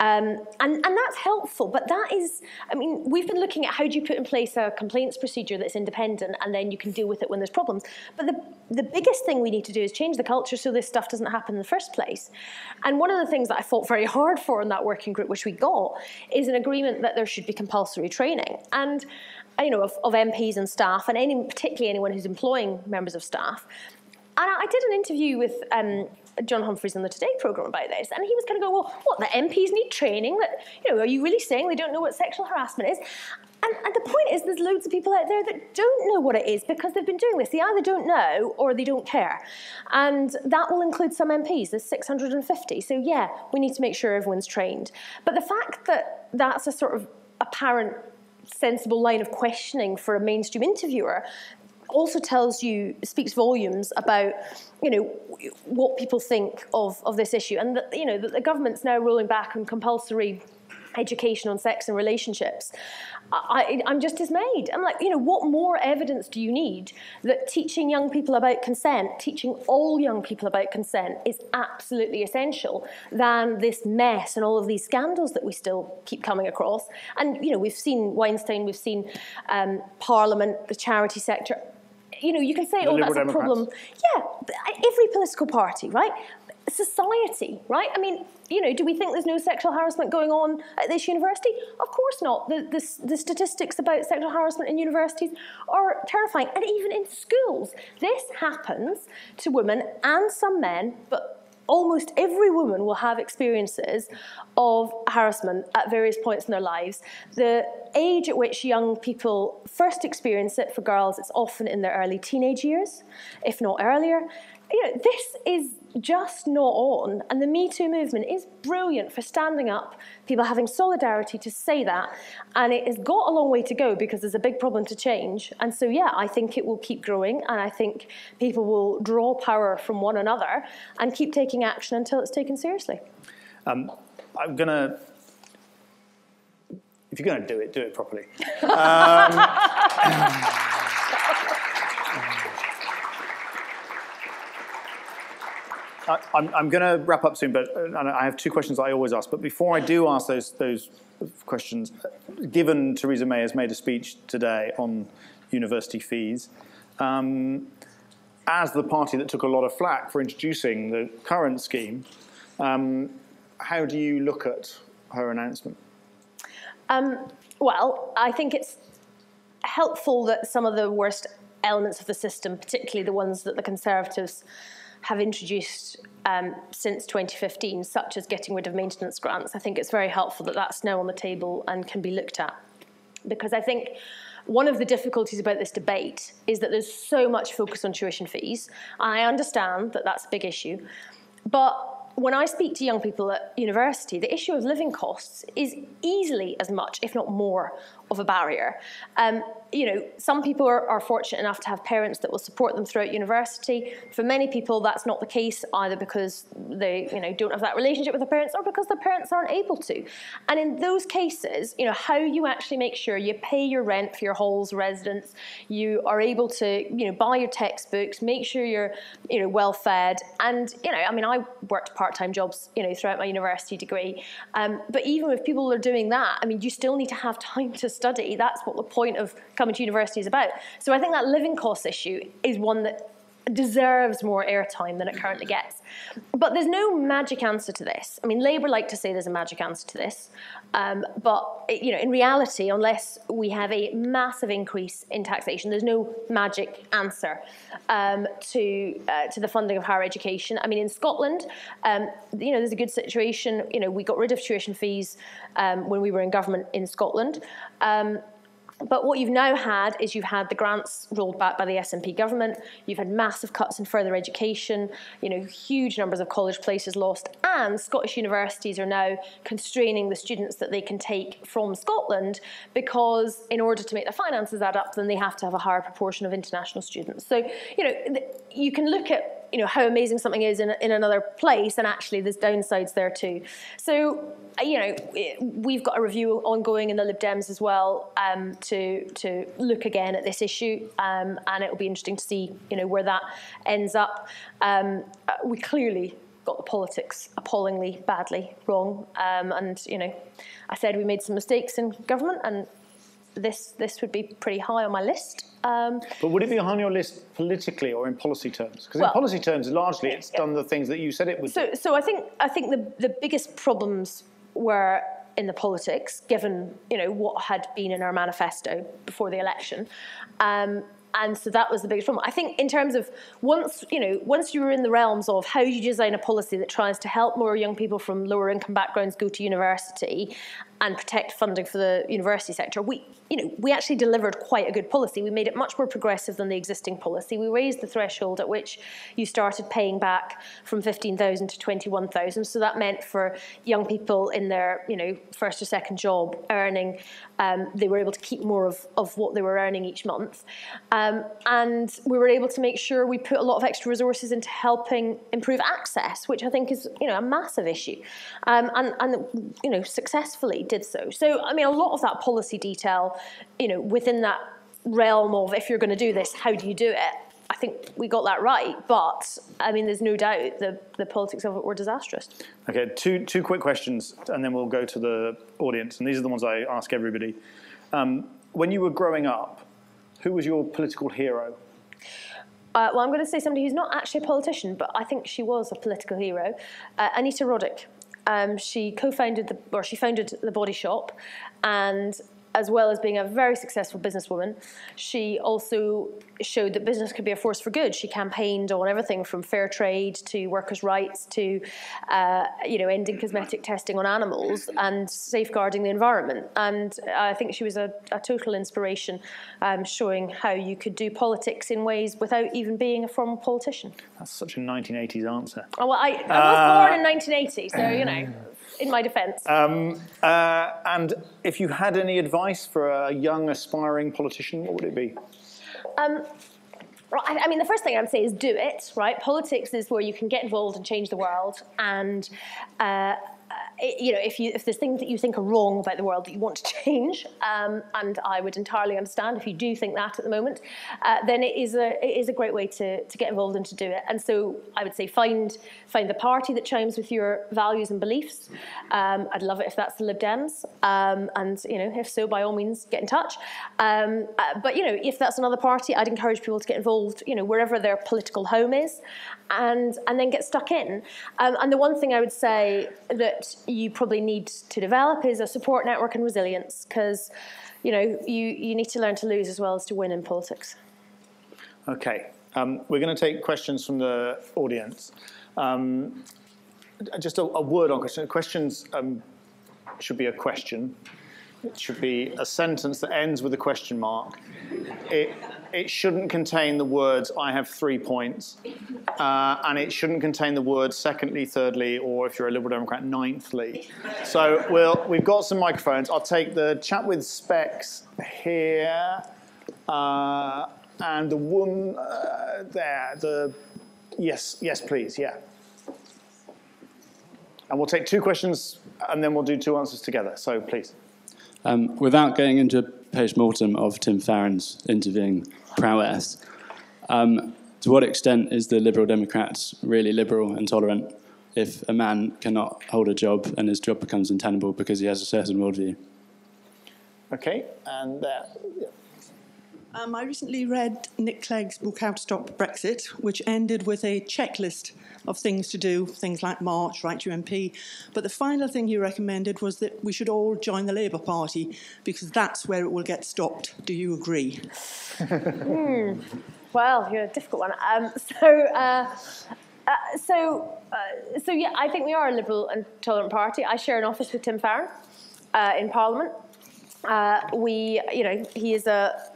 Um, and, and that's helpful, but that is, I mean, we've been looking at how do you put in place a complaints procedure that's independent and then you can deal with it when there's problems. But the, the biggest thing we need to do is change the culture so this stuff doesn't happen in the first place. And one of the things that I fought very hard for in that working group, which we got, is an agreement that there should be compulsory training. And you know, of, of MPs and staff, and any, particularly anyone who's employing members of staff. And I, did an interview with um, John Humphrys on the Today programme about this, and he was kind of going, well, what, the MPs need training? That, you know, are you really saying they don't know what sexual harassment is? And, and, the point is there's loads of people out there that don't know what it is because they've been doing this. They either don't know or they don't care. And that will include some MPs, there's 650. So yeah, we need to make sure everyone's trained. But the fact that that's a sort of apparent sensible line of questioning for a mainstream interviewer also tells you, speaks volumes about, you know, what people think of, of this issue. And, that, you know, that the government's now rolling back on compulsory education on sex and relationships. I, am just dismayed. I'm like, you know, what more evidence do you need that teaching young people about consent, teaching all young people about consent is absolutely essential than this mess and all of these scandals that we still keep coming across? And, you know, we've seen Weinstein, we've seen um, Parliament, the charity sector, you know, you can say, the oh, that's a problem. Yeah, every political party, right? society, right? I mean, you know, do we think there's no sexual harassment going on at this university? Of course not. The, the, the, statistics about sexual harassment in universities are terrifying. And even in schools, this happens to women and some men, but almost every woman will have experiences of harassment at various points in their lives. The age at which young people first experience it for girls, it's often in their early teenage years, if not earlier you know, this is just not on. And the Me Too movement is brilliant for standing up, people having solidarity to say that. And it has got a long way to go because there's a big problem to change. And so, yeah, I think it will keep growing. And I think people will draw power from one another and keep taking action until it's taken seriously. Um, I'm going to if you're going to do it, do it properly. <laughs> Um, <laughs> I, am I'm going to wrap up soon, but uh, I have two questions I always ask. But before I do ask those, those questions, given Theresa May has made a speech today on university fees, um, as the party that took a lot of flack for introducing the current scheme, um, how do you look at her announcement? Um, well, I think it's helpful that some of the worst elements of the system, particularly the ones that the Conservatives have introduced um, since 2015, such as getting rid of maintenance grants. I think it's very helpful that that's now on the table and can be looked at. Because I think one of the difficulties about this debate is that there's so much focus on tuition fees. I understand that that's a big issue. But when I speak to young people at university, the issue of living costs is easily as much, if not more, of a barrier. Um, you know, some people are, are, fortunate enough to have parents that will support them throughout university. For many people, that's not the case, either because they, you know, don't have that relationship with their parents or because their parents aren't able to. And in those cases, you know, how you actually make sure you pay your rent for your halls residence, you are able to, you know, buy your textbooks, make sure you're, you know, well fed. And, you know, I mean, I worked part-time jobs, you know, throughout my university degree. Um, but even if people are doing that, I mean, you still need to have time to study. That's what the point of coming to university is about. So I think that living cost issue is one that deserves more airtime than it currently gets. But there's no magic answer to this. I mean, Labour like to say there's a magic answer to this, um, but you know, in reality, unless we have a massive increase in taxation, there's no magic answer um, to uh, to the funding of higher education. I mean, in Scotland, um, you know, there's a good situation. You know, we got rid of tuition fees um, when we were in government in Scotland. But what you've now had is you've had the grants rolled back by the SNP government. You've had massive cuts in further education, you know, huge numbers of college places lost, and Scottish universities are now constraining the students that they can take from Scotland because in order to make their finances add up, then they have to have a higher proportion of international students. So, you know, you can look at you know how amazing something is in, in another place and actually there's downsides there too. So uh, you know we've got a review ongoing in the lib dems as well um, to to look again at this issue um, and it will be interesting to see you know where that ends up. Um, uh, we clearly got the politics appallingly badly wrong um, and you know I said we made some mistakes in government and this this would be pretty high on my list. Um, but would it be high on your list politically or in policy terms? Because well, in policy terms, largely it's yeah. done the things that you said it would. So, do. so I think I think the the biggest problems were in the politics, given you know what had been in our manifesto before the election. Um, and so that was the biggest problem. I think in terms of once, you know, once you were in the realms of how you design a policy that tries to help more young people from lower income backgrounds go to university and protect funding for the university sector, we, you know, we actually delivered quite a good policy. We made it much more progressive than the existing policy. We raised the threshold at which you started paying back from 15,000 to 21,000. So that meant for young people in their, you know, first or second job earning, um, they were able to keep more of, of what they were earning each month. Um, and we were able to make sure we put a lot of extra resources into helping improve access, which I think is, you know, a massive issue. Um, and, and, you know, successfully did so. So, I mean, a lot of that policy detail, you know, within that realm of if you're going to do this, how do you do it? I think we got that right, but I mean, there's no doubt the, the politics of it were disastrous. Okay, two, two quick questions, and then we'll go to the audience. And these are the ones I ask everybody. Um, when you were growing up, who was your political hero? Uh, well, I'm going to say somebody who's not actually a politician, but I think she was a political hero. Uh, Anita Roddick. Um, she co-founded the, or she founded the Body Shop, and as well as being a very successful businesswoman, she also showed that business could be a force for good. She campaigned on everything from fair trade to workers' rights to, uh, you know, ending cosmetic testing on animals and safeguarding the environment. And I think she was a, a total inspiration, um, showing how you could do politics in ways without even being a formal politician. That's such a 1980s answer. Oh, well, I, I was uh, born in 1980, so, you know <clears throat> in my defence. Um, uh, and if you had any advice for a young aspiring politician, what would it be? Um, I mean, the first thing I would say is do it, right? Politics is where you can get involved and change the world. And uh, you know, if you if there's things that you think are wrong about the world that you want to <laughs> change, um, and I would entirely understand if you do think that at the moment, uh, then it is a it is a great way to to get involved and to do it. And so I would say find find the party that chimes with your values and beliefs. Um, I'd love it if that's the Lib Dems, um, and you know, if so, by all means, get in touch. Um, uh, but you know, if that's another party, I'd encourage people to get involved. You know, wherever their political home is, and and then get stuck in. Um, and the one thing I would say that you probably need to develop is a support network and resilience because you know you, you need to learn to lose as well as to win in politics. Okay, um, we're going to take questions from the audience. Um, just a, a, word on questions. Questions um, should be a question. It should be a sentence that ends with a question mark. It, it shouldn't contain the words, I have three points. Uh, and it shouldn't contain the words secondly, thirdly, or if you're a Liberal Democrat, ninthly. So we'll, we've got some microphones. I'll take the chat with specs here. Uh, and the woman uh, there, the, yes, yes, please, yeah. And we'll take two questions and then we'll do two answers together. So please. Um, without going into post-mortem of Tim Farron's interviewing prowess, um, to what extent is the Liberal Democrats really liberal and tolerant if a man cannot hold a job and his job becomes untenable because he has a certain worldview? Okay, and uh, Um, I recently read Nick Clegg's book, How to Stop Brexit, which ended with a checklist of things to do, things like march, write to MP. But the final thing he recommended was that we should all join the Labour Party because that's where it will get stopped. Do you agree? hmm. Well, you're a difficult one. Um, so, uh, uh, so, uh, so yeah, I think we are a liberal and tolerant party. I share an office with Tim Farron uh, in Parliament. Uh, we, you know, he is a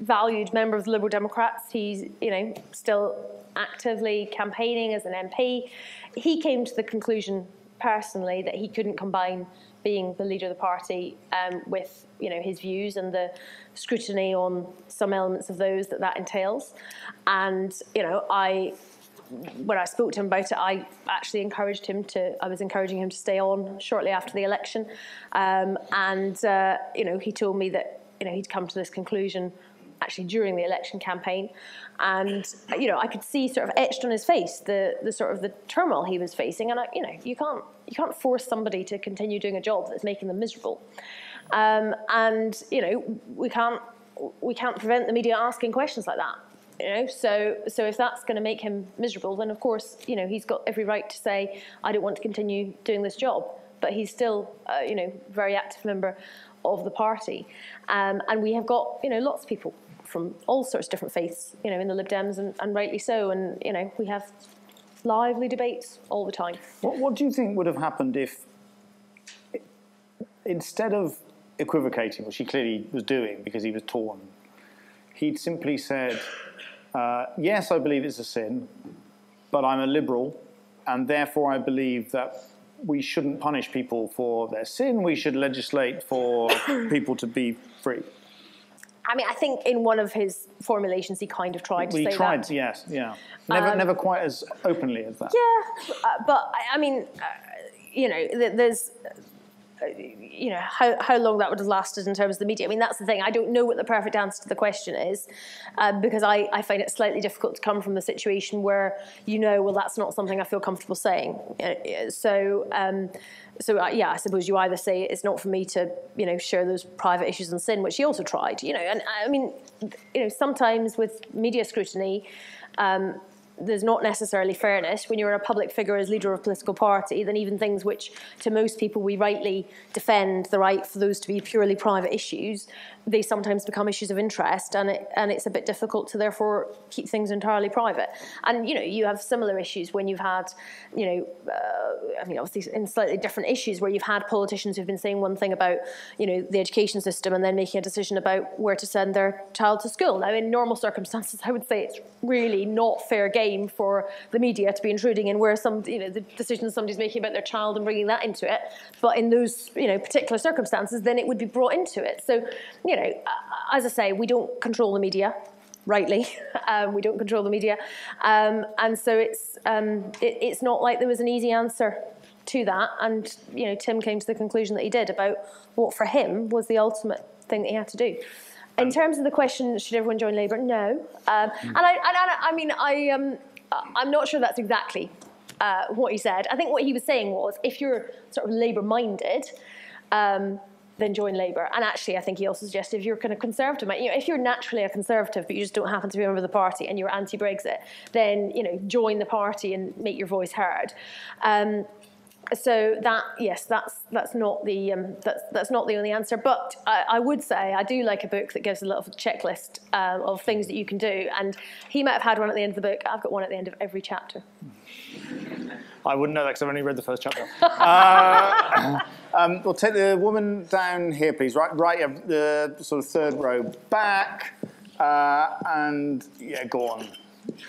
valued member of the Liberal Democrats. He's, you know, still actively campaigning as an MP. He came to the conclusion personally that he couldn't combine being the leader of the party um, with, you know, his views and the scrutiny on some elements of those that that entails. And, you know, I when I spoke to him about it, I actually encouraged him to, I was encouraging him to stay on shortly after the election. Um, and, uh, you know, he told me that you know, he'd come to this conclusion actually during the election campaign. And, you know, I could see sort of etched on his face the, the sort of the turmoil he was facing. And, I, you know, you can't, you can't force somebody to continue doing a job that's making them miserable. Um, and, you know, we can't, we can't prevent the media asking questions like that. You know, so so if that's going to make him miserable, then of course, you know, he's got every right to say, I don't want to continue doing this job. But he's still, uh, you know, very active member of the party. Um, and we have got, you know, lots of people from all sorts of different faiths, you know, in the Lib Dems, and, and rightly so. And, you know, we have lively debates all the time. What, what do you think would have happened if, instead of equivocating, which he clearly was doing because he was torn, he'd simply said, uh, yes, I believe it's a sin, but I'm a liberal, and therefore I believe that we shouldn't punish people for their sin. We should legislate for <coughs> people to be free. I mean, I think in one of his formulations, he kind of tried to we say tried, that. yes, yeah. Never, um, never quite as openly as that. Yeah, uh, but I mean, uh, you know, there's you know, how, how long that would have lasted in terms of the media. I mean, that's the thing. I don't know what the perfect answer to the question is um, because I, I find it slightly difficult to come from the situation where you know, well, that's not something I feel comfortable saying. Uh, so, um, so uh, yeah, I suppose you either say it's not for me to, you know, share those private issues and sin, which he also tried, you know, and I mean, you know, sometimes with media scrutiny, um, there's not necessarily fairness when you're a public figure as leader of a political party, then even things which to most people we rightly defend the right for those to be purely private issues, they sometimes become issues of interest and it, and it's a bit difficult to therefore keep things entirely private. And you know, you have similar issues when you've had, you know, uh, I mean obviously in slightly different issues where you've had politicians who've been saying one thing about, you know, the education system and then making a decision about where to send their child to school. Now in normal circumstances <laughs> I would say it's really not fair game for the media to be intruding in where some, you know, the decisions somebody's making about their child and bringing that into it. But in those, you know, particular circumstances then it would be brought into it. So, you know, as I say, we don't control the media, rightly. <laughs> um, we don't control the media. Um, and so it's, um, it, it's not like there was an easy answer to that. And, you know, Tim came to the conclusion that he did about what for him was the ultimate thing that he had to do. In terms of the question, should everyone join Labour? No. Um, mm. and, I, and I, I mean, I, um, I'm not sure that's exactly uh, what he said. I think what he was saying was if you're sort of Labour minded, um, then join Labour. And actually, I think he also suggested if you're kind of conservative, you know, if you're naturally a conservative, but you just don't happen to be a member of the party and you're anti-Brexit, then you know, join the party and make your voice heard. Um, so that yes, that's that's not the um, that's that's not the only answer. But I, I, would say I do like a book that gives a little checklist um, of things that you can do. And he might have had one at the end of the book. I've got one at the end of every chapter. I wouldn't know that because I've only read the first chapter. <laughs> uh, <coughs> um, we'll take the woman down here, please. Right, right, yeah, the sort of third row back, uh, and yeah, go on.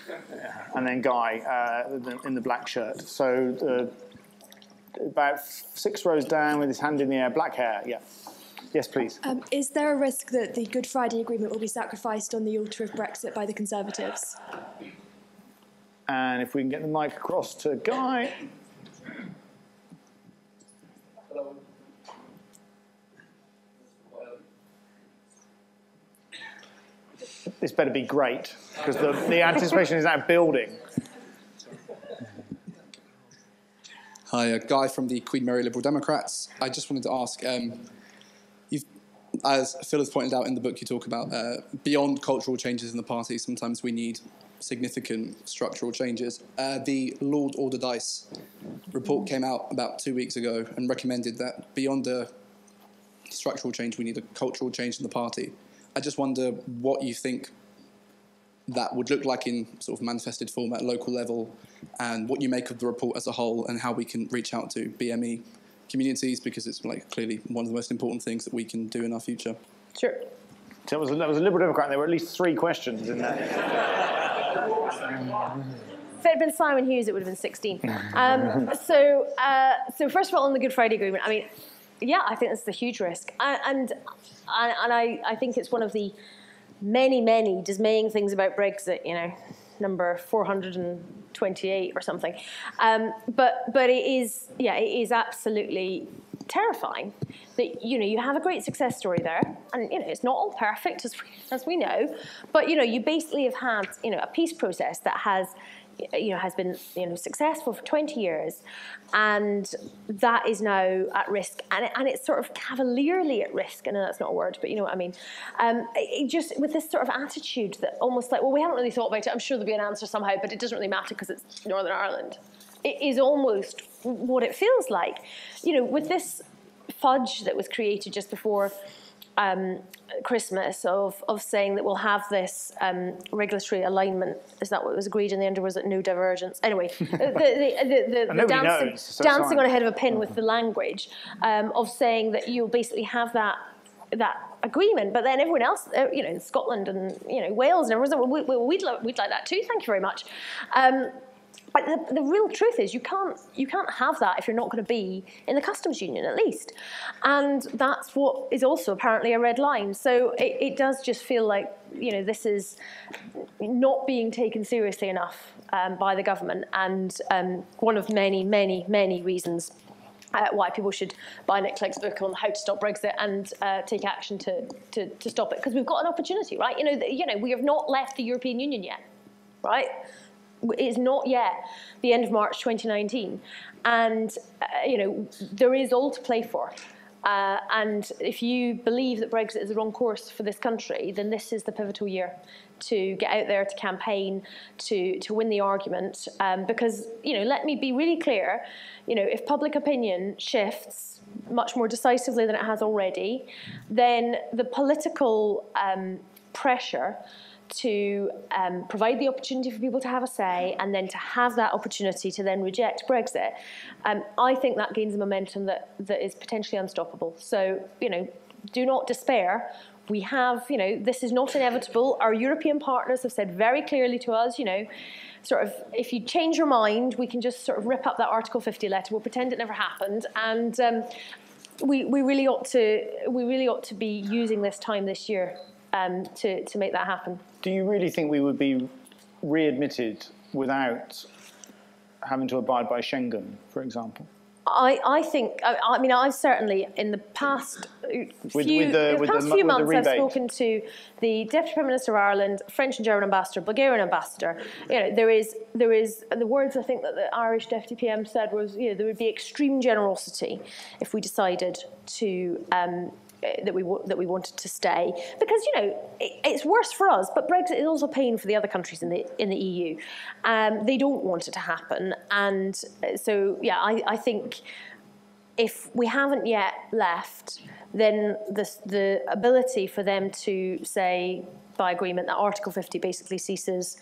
Yeah. And then Guy uh, in the black shirt. So about six rows down with his hand in the air, black hair. Yeah. Yes, please. Um, is there a risk that the Good Friday Agreement will be sacrificed on the altar of Brexit by the Conservatives? And if we can get the mic across to Guy. This better be great, because the, the anticipation is now building. Hi, a Guy from the Queen Mary Liberal Democrats. I just wanted to ask, um, you've as Phil has pointed out in the book, you talk about uh, beyond cultural changes in the party, sometimes we need significant structural changes. Uh, the Lord Alderdice report came out about two weeks ago and recommended that beyond a structural change, we need a cultural change in the party. I just wonder what you think that would look like in sort of manifested form at local level and what you make of the report as a whole and how we can reach out to BME communities because it's like clearly one of the most important things that we can do in our future. Sure. So that was, that was a Liberal Democrat. and There were at least three questions in that. If it had been Simon Hughes, it would have been 16. Um, so, uh, so first of all, on the Good Friday Agreement, I mean, yeah, I think this is a huge risk, and and, and I, I think it's one of the many, many dismaying things about Brexit. You know, number 428 or something. Um, but but it is yeah, it is absolutely terrifying that you know you have a great success story there and you know it's not all perfect as we, as we know but you know you basically have had you know a peace process that has you know, has been you know successful for 20 years, and that is now at risk, and, it, and it's sort of cavalierly at risk. And that's not a word, but you know what I mean. Um, it, just with this sort of attitude that almost like, well, we haven't really thought about it. I'm sure there'll be an answer somehow, but it doesn't really matter because it's Northern Ireland. It is almost what it feels like, you know, with this fudge that was created just before um, Christmas of, of saying that we'll have this um, regulatory alignment. Is that what was agreed in the end, or was it no divergence? Anyway, <laughs> the, the, the, the, dancing, knows, so dancing on a head of a pin with the language um, of saying that you'll basically have that that agreement, but then everyone else, uh, you know, in Scotland and you know Wales and everyone, we, we, we'd, lo- we'd like that too. Thank you very much. But the, the, real truth is you can't you can't have that if you're not going to be in the customs union at least and that's what is also apparently a red line so it, it does just feel like you know this is not being taken seriously enough um, by the government and um, one of many many many reasons uh, why people should buy Nick Clegg's book on how to stop Brexit and uh, take action to, to, to stop it because we've got an opportunity, right? You know, the, you know, we have not left the European Union yet, right? It's not yet the end of March 2019. And, uh, you know, there is all to play for. Uh, and if you believe that Brexit is the wrong course for this country, then this is the pivotal year to get out there to campaign, to, to win the argument. Um, because, you know, let me be really clear, you know, if public opinion shifts much more decisively than it has already, then the political um, pressure to um, provide the opportunity for people to have a say and then to have that opportunity to then reject Brexit, um, I think that gains a momentum that, that is potentially unstoppable. So, you know, do not despair. We have, you know, this is not inevitable. Our European partners have said very clearly to us, you know, sort of, if you change your mind, we can just sort of rip up that Article 50 letter. We'll pretend it never happened. And um, we, we really ought to, we really ought to be using this time this year um, to, to make that happen. Do you really think we would be readmitted without having to abide by Schengen, for example? I, I think, I, I mean, I've certainly, in the past few, with the, past the, few months, I've spoken to the Deputy Prime Minister of Ireland, French and German ambassador, Bulgarian ambassador. You know, there is, there is, the words I think that the Irish Deputy PM said was, you know, there would be extreme generosity if we decided to um, uh, that we that we wanted to stay because you know it, it's worse for us but Brexit is also pain for the other countries in the in the EU um, they don't want it to happen and uh, so yeah I, I think if we haven't yet left then the, the ability for them to say by agreement that Article 50 basically ceases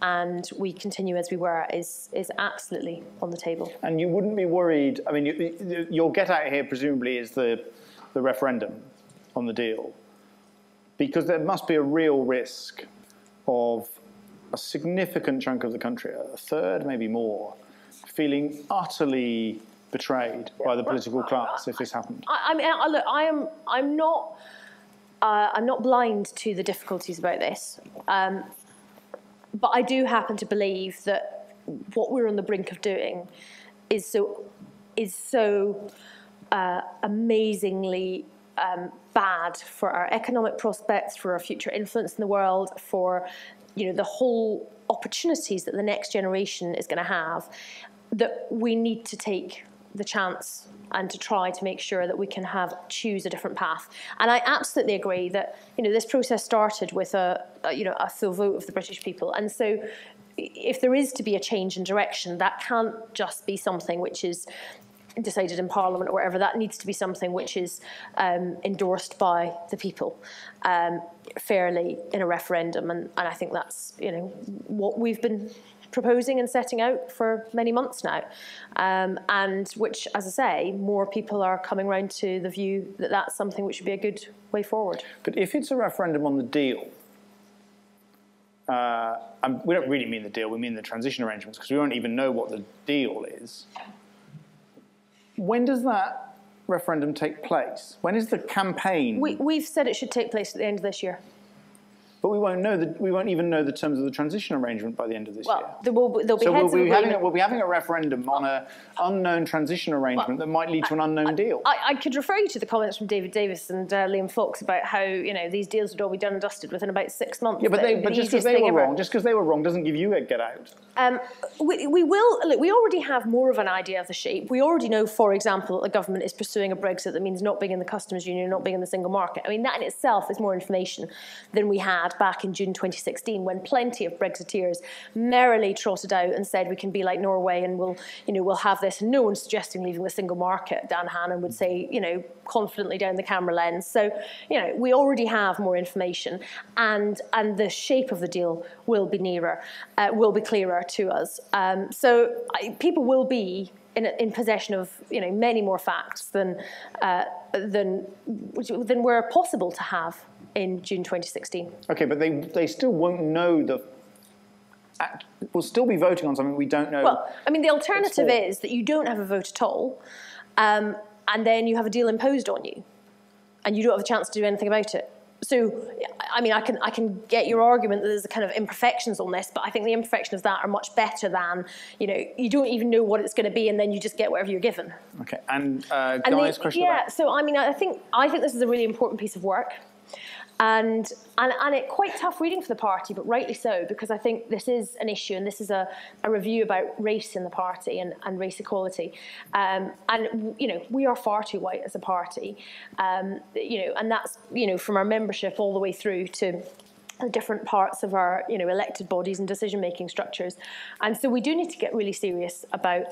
and we continue as we were is is absolutely on the table. And you wouldn't be worried. I mean, you, your get out here presumably is the the referendum on the deal because there must be a real risk of a significant chunk of the country, a third, maybe more, feeling utterly betrayed by the political class if this happened. I, I mean, I, look, I am, I'm not, uh, I'm not blind to the difficulties about this, um, but I do happen to believe that what we're on the brink of doing is so, is so uh, amazingly um, bad for our economic prospects, for our future influence in the world, for you know the whole opportunities that the next generation is going to have. That we need to take the chance and to try to make sure that we can have choose a different path. And I absolutely agree that you know this process started with a, a you know a full vote of the British people, and so if there is to be a change in direction, that can't just be something which is decided in Parliament or whatever, that needs to be something which is um, endorsed by the people um, fairly in a referendum. And, and I think that's you know what we've been proposing and setting out for many months now. Um, and which, as I say, more people are coming round to the view that that's something which would be a good way forward. But if it's a referendum on the deal, uh, we don't really mean the deal, we mean the transition arrangements, because we don't even know what the deal is. When does that referendum take place? When is the campaign? We, we've said it should take place at the end of this year. But we won't know the, we won't even know the terms of the transition arrangement by the end of this well, year. There will, be so heads we'll be, having a, we'll be having a referendum on an unknown transition arrangement well, that might lead to an unknown I, deal. I, I, could refer you to the comments from David Davis and uh, Liam Fox about how you know these deals would all be done and dusted within about six months. Yeah, but, they, but the just because they were ever. wrong, just because they were wrong, doesn't give you a get out. Um, we, we will look. We already have more of an idea of the shape. We already know, for example, that the government is pursuing a Brexit that means not being in the customs union, not being in the single market. I mean, that in itself is more information than we had back in June 2016 when plenty of Brexiteers merrily trotted out and said we can be like Norway and we'll, you know, we'll have this. And no one's suggesting leaving the single market, Dan Hannan would say, you know, confidently down the camera lens. So, you know, we already have more information and, and the shape of the deal will be nearer, uh, will be clearer to us. Um, so I, people will be in, in, possession of you know many more facts than uh, than than were possible to have in June 2016. Okay, but they, they still won't know the we'll still be voting on something we don't know. Well, I mean, the alternative is that you don't have a vote at all, um, and then you have a deal imposed on you, and you don't have a chance to do anything about it. So, I mean, I can I can get your argument that there's a kind of imperfections on this, but I think the imperfections of that are much better than you know you don't even know what it's going to be, and then you just get whatever you're given. Okay, and uh, Guy's the, question. Yeah, about... so I mean, I think I think this is a really important piece of work. And, and, and it quite tough reading for the party, but rightly so, because I think this is an issue and this is a, a review about race in the party and, and race equality. Um, and, you know, we are far too white as a party, um, you know, and that's, you know, from our membership all the way through to different parts of our you know elected bodies and decision making structures and so we do need to get really serious about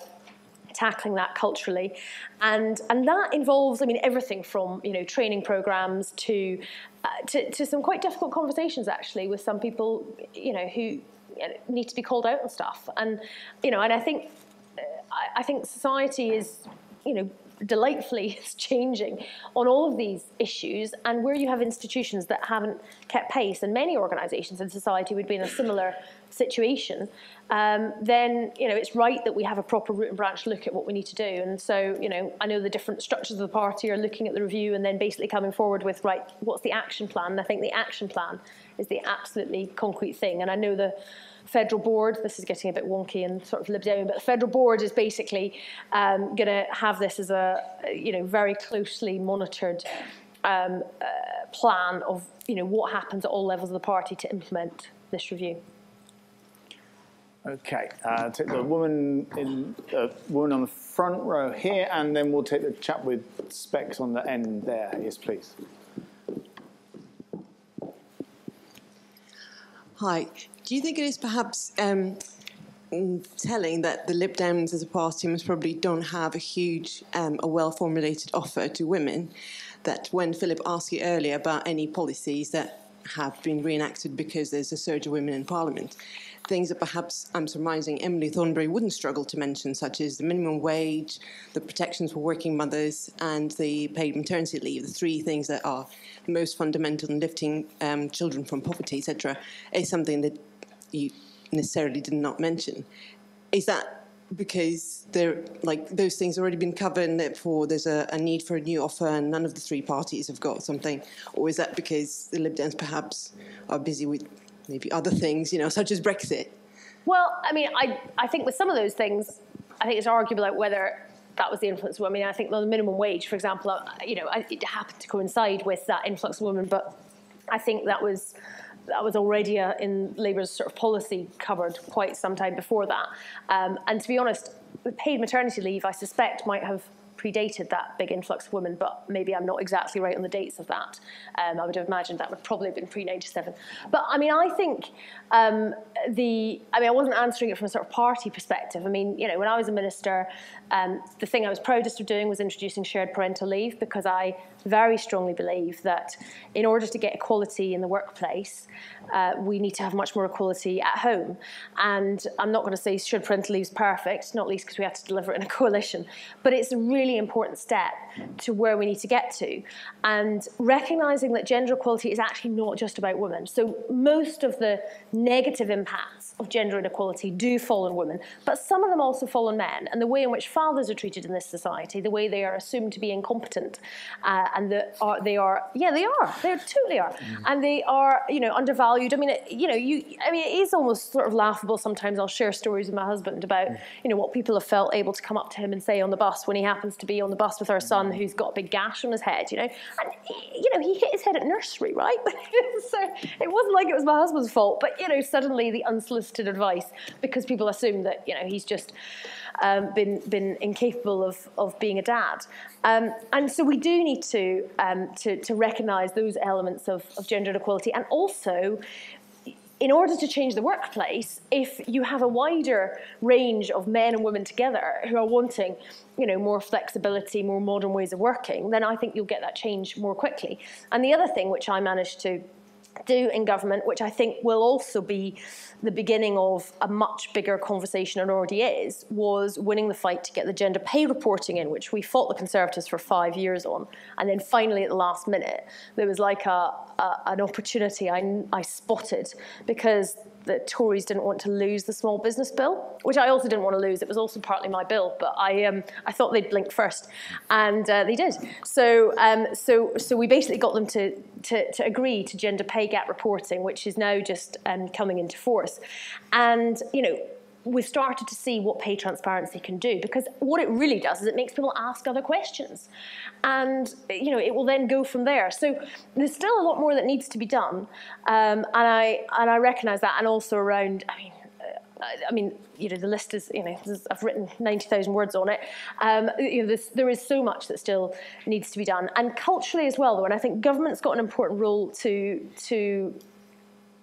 tackling that culturally. And, and that involves, I mean, everything from, you know, training programs to, uh, to, to some quite difficult conversations, actually, with some people, you know, who need to be called out and stuff. And, you know, and I think, uh, I, I think society is, you know, delightfully <laughs> is changing on all of these issues and where you have institutions that haven't kept pace and many organisations in society would be in a similar situation um, then you know it's right that we have a proper root and branch look at what we need to do. And so you know I know the different structures of the party are looking at the review and then basically coming forward with right what's the action plan? And I think the action plan is the absolutely concrete thing. And I know the federal board, this is getting a bit wonky and sort of Lib but the federal board is basically um, going to have this as a, you know, very closely monitored um, uh, plan of, you know, what happens at all levels of the party to implement this review. Okay, uh, take the woman in uh, woman on the front row here, and then we'll take the chap with specs on the end there. Yes, please. Hi. Do you think it is perhaps um, telling that the Lib Dems as a party most probably don't have a huge, um, a well-formulated offer to women? That when Philip asked you earlier about any policies that have been reenacted because there's a surge of women in Parliament, things that perhaps I'm surmising Emily Thornberry wouldn't struggle to mention, such as the minimum wage, the protections for working mothers, and the paid maternity leave, the three things that are most fundamental in lifting um, children from poverty, etc., is something that you necessarily did not mention. Is that because they're like those things already been covered and therefore there's a, a, need for a new offer and none of the three parties have got something? Or is that because the Lib Dems perhaps are busy with maybe other things you know such as Brexit? Well I mean I, I think with some of those things I think it's arguable like whether that was the influence I mean I think the minimum wage for example uh, you know it happened to coincide with that influx of women but I think that was that was already uh, in Labour's sort of policy covered quite some time before that. Um, and to be honest, paid maternity leave, I suspect, might have predated that big influx of women, but maybe I'm not exactly right on the dates of that. Um, I would have imagined that would probably have been pre-97. But I mean, I think um, the, I mean, I wasn't answering it from a sort of party perspective. I mean, you know, when I was a minister, um, the thing I was proudest of doing was introducing shared parental leave because I very strongly believe that in order to get equality in the workplace, uh, we need to have much more equality at home. And I'm not going to say shared parental leave is perfect, not least because we have to deliver it in a <laughs> coalition, but it's a really important step to where we need to get to. And recognising that gender equality is actually not just about women. So most of the negative impacts of gender inequality do fall on women, but some of them also fall on men. And the way in which fathers are treated in this society, the way they are assumed to be incompetent, uh, and the, are, they are, yeah, they are, they totally are, mm. and they are, you know, undervalued. I mean, it, you know, you, I mean, it is almost sort of laughable sometimes. I'll share stories with my husband about, mm. you know, what people have felt able to come up to him and say on the bus when he happens to be on the bus with our son who's got a big gash on his head, you know, and he, you know, he hit his head at nursery, right? <laughs> so it wasn't like it was my husband's fault, but you know, suddenly the unsolicited advice because people assume that you know he's just um, been, been incapable of, of being a dad. Um, and so we do need to, um, to, to recognise those elements of, of gender inequality and also in order to change the workplace, if you have a wider range of men and women together who are wanting, you know, more flexibility, more modern ways of working, then I think you'll get that change more quickly. And the other thing which I managed to do in government, which I think will also be the beginning of a much bigger conversation and already is, was winning the fight to get the gender pay reporting in, which we fought the Conservatives for five years on. And then finally at the last minute, there was like a, a an opportunity I, I spotted because the Tories didn't want to lose the small business bill, which I also didn't want to lose. It was also partly my bill, but I, um, I thought they'd blink first, and uh, they did. So, um, so, so we basically got them to, to, to, agree to gender pay gap reporting, which is now just um, coming into force. And, you know, we've started to see what pay transparency can do because what it really does is it makes people ask other questions and you know it will then go from there so there's still a lot more that needs to be done um, and I and I recognize that and also around I mean uh, I mean, you know, the list is, you know, I've written 90,000 words on it. Um, you know, there is so much that still needs to be done. And culturally as well, though, and I think government's got an important role to, to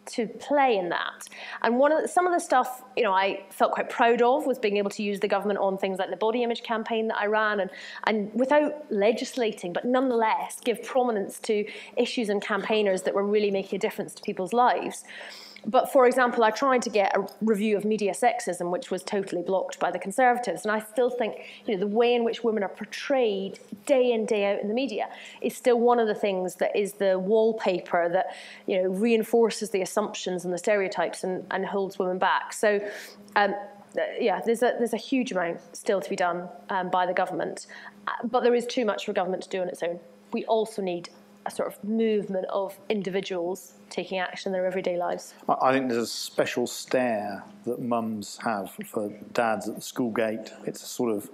to play in that. And one of the, some of the stuff, you know, I felt quite proud of was being able to use the government on things like the body image campaign that I ran, and and without legislating, but nonetheless give prominence to issues and campaigners that were really making a difference to people's lives. But for example, I tried to get a review of media sexism, which was totally blocked by the Conservatives. And I still think you know, the way in which women are portrayed day in, day out in the media is still one of the things that is the wallpaper that you know, reinforces the assumptions and the stereotypes and, and holds women back. So um, yeah, there's a, there's a huge amount still to be done um, by the government, uh, but there is too much for government to do on its own. We also need a sort of movement of individuals taking action in their everyday lives. I think there's a special stare that mums have for dads at the school gate. It's a sort of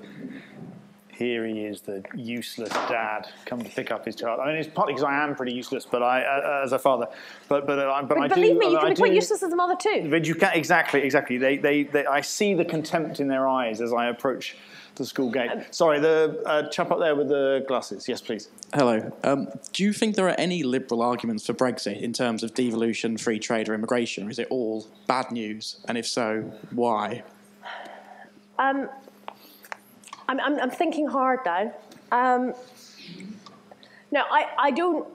here he is, the useless dad, come to pick up his child. I mean, it's partly because I am pretty useless, but I, uh, as a father, but but, uh, but, but I believe do, me, you can be quite useless as a mother too. But you can exactly, exactly. They, they, they, I see the contempt in their eyes as I approach the school gate. Sorry, the uh, chap up there with the glasses. Yes, please. Hello. Um, do you think there are any liberal arguments for Brexit in terms of devolution, free trade, or immigration, or is it all bad news? And if so, why? Um, I'm, I'm, I'm, thinking hard now. Um, no, I, I don't.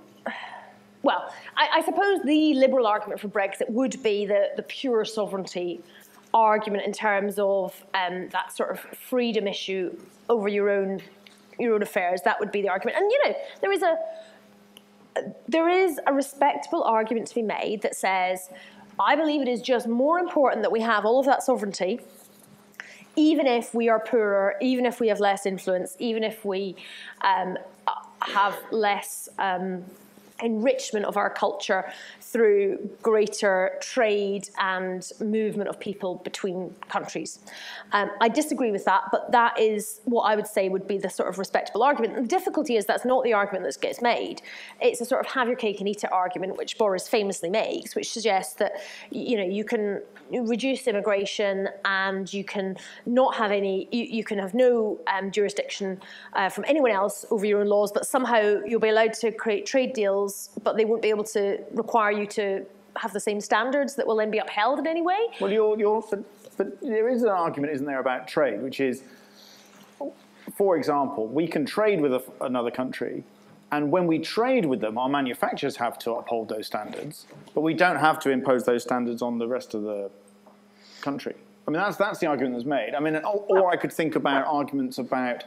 Well, I, I, suppose the liberal argument for Brexit would be the, the pure sovereignty argument in terms of um, that sort of freedom issue over your own your own affairs. That would be the argument. And you know, there is a there is a respectable argument to be made that says, I believe it is just more important that we have all of that sovereignty, even if we are poorer, even if we have less influence, even if we um, have less um, enrichment of our culture through greater trade and movement of people between countries. Um, I disagree with that, but that is what I would say would be the sort of respectable argument. And the difficulty is that's not the argument that gets made. It's a sort of have your cake and eat it argument, which Boris famously makes, which suggests that you know you can reduce immigration and you can not have any, you, you can have no um, jurisdiction uh, from anyone else over your own laws, but somehow you'll be allowed to create trade deals, but they won't be able to require you to have the same standards that will then be upheld in any way. Well, you're, you're, but, but there is an argument, isn't there, about trade, which is, for example, we can trade with a, another country, and when we trade with them, our manufacturers have to uphold those standards, but we don't have to impose those standards on the rest of the country. I mean, that's, that's the argument that's made. I mean, or, or I could think about arguments about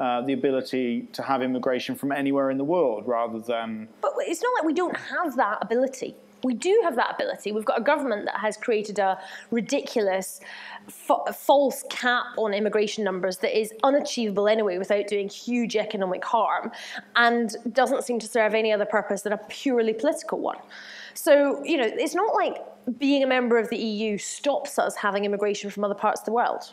uh, the ability to have immigration from anywhere in the world rather than. But it's not like we don't have that ability. We do have that ability. We've got a government that has created a ridiculous false cap on immigration numbers that is unachievable anyway without doing huge economic harm and doesn't seem to serve any other purpose than a purely political one. So, you know, it's not like being a member of the EU stops us having immigration from other parts of the world.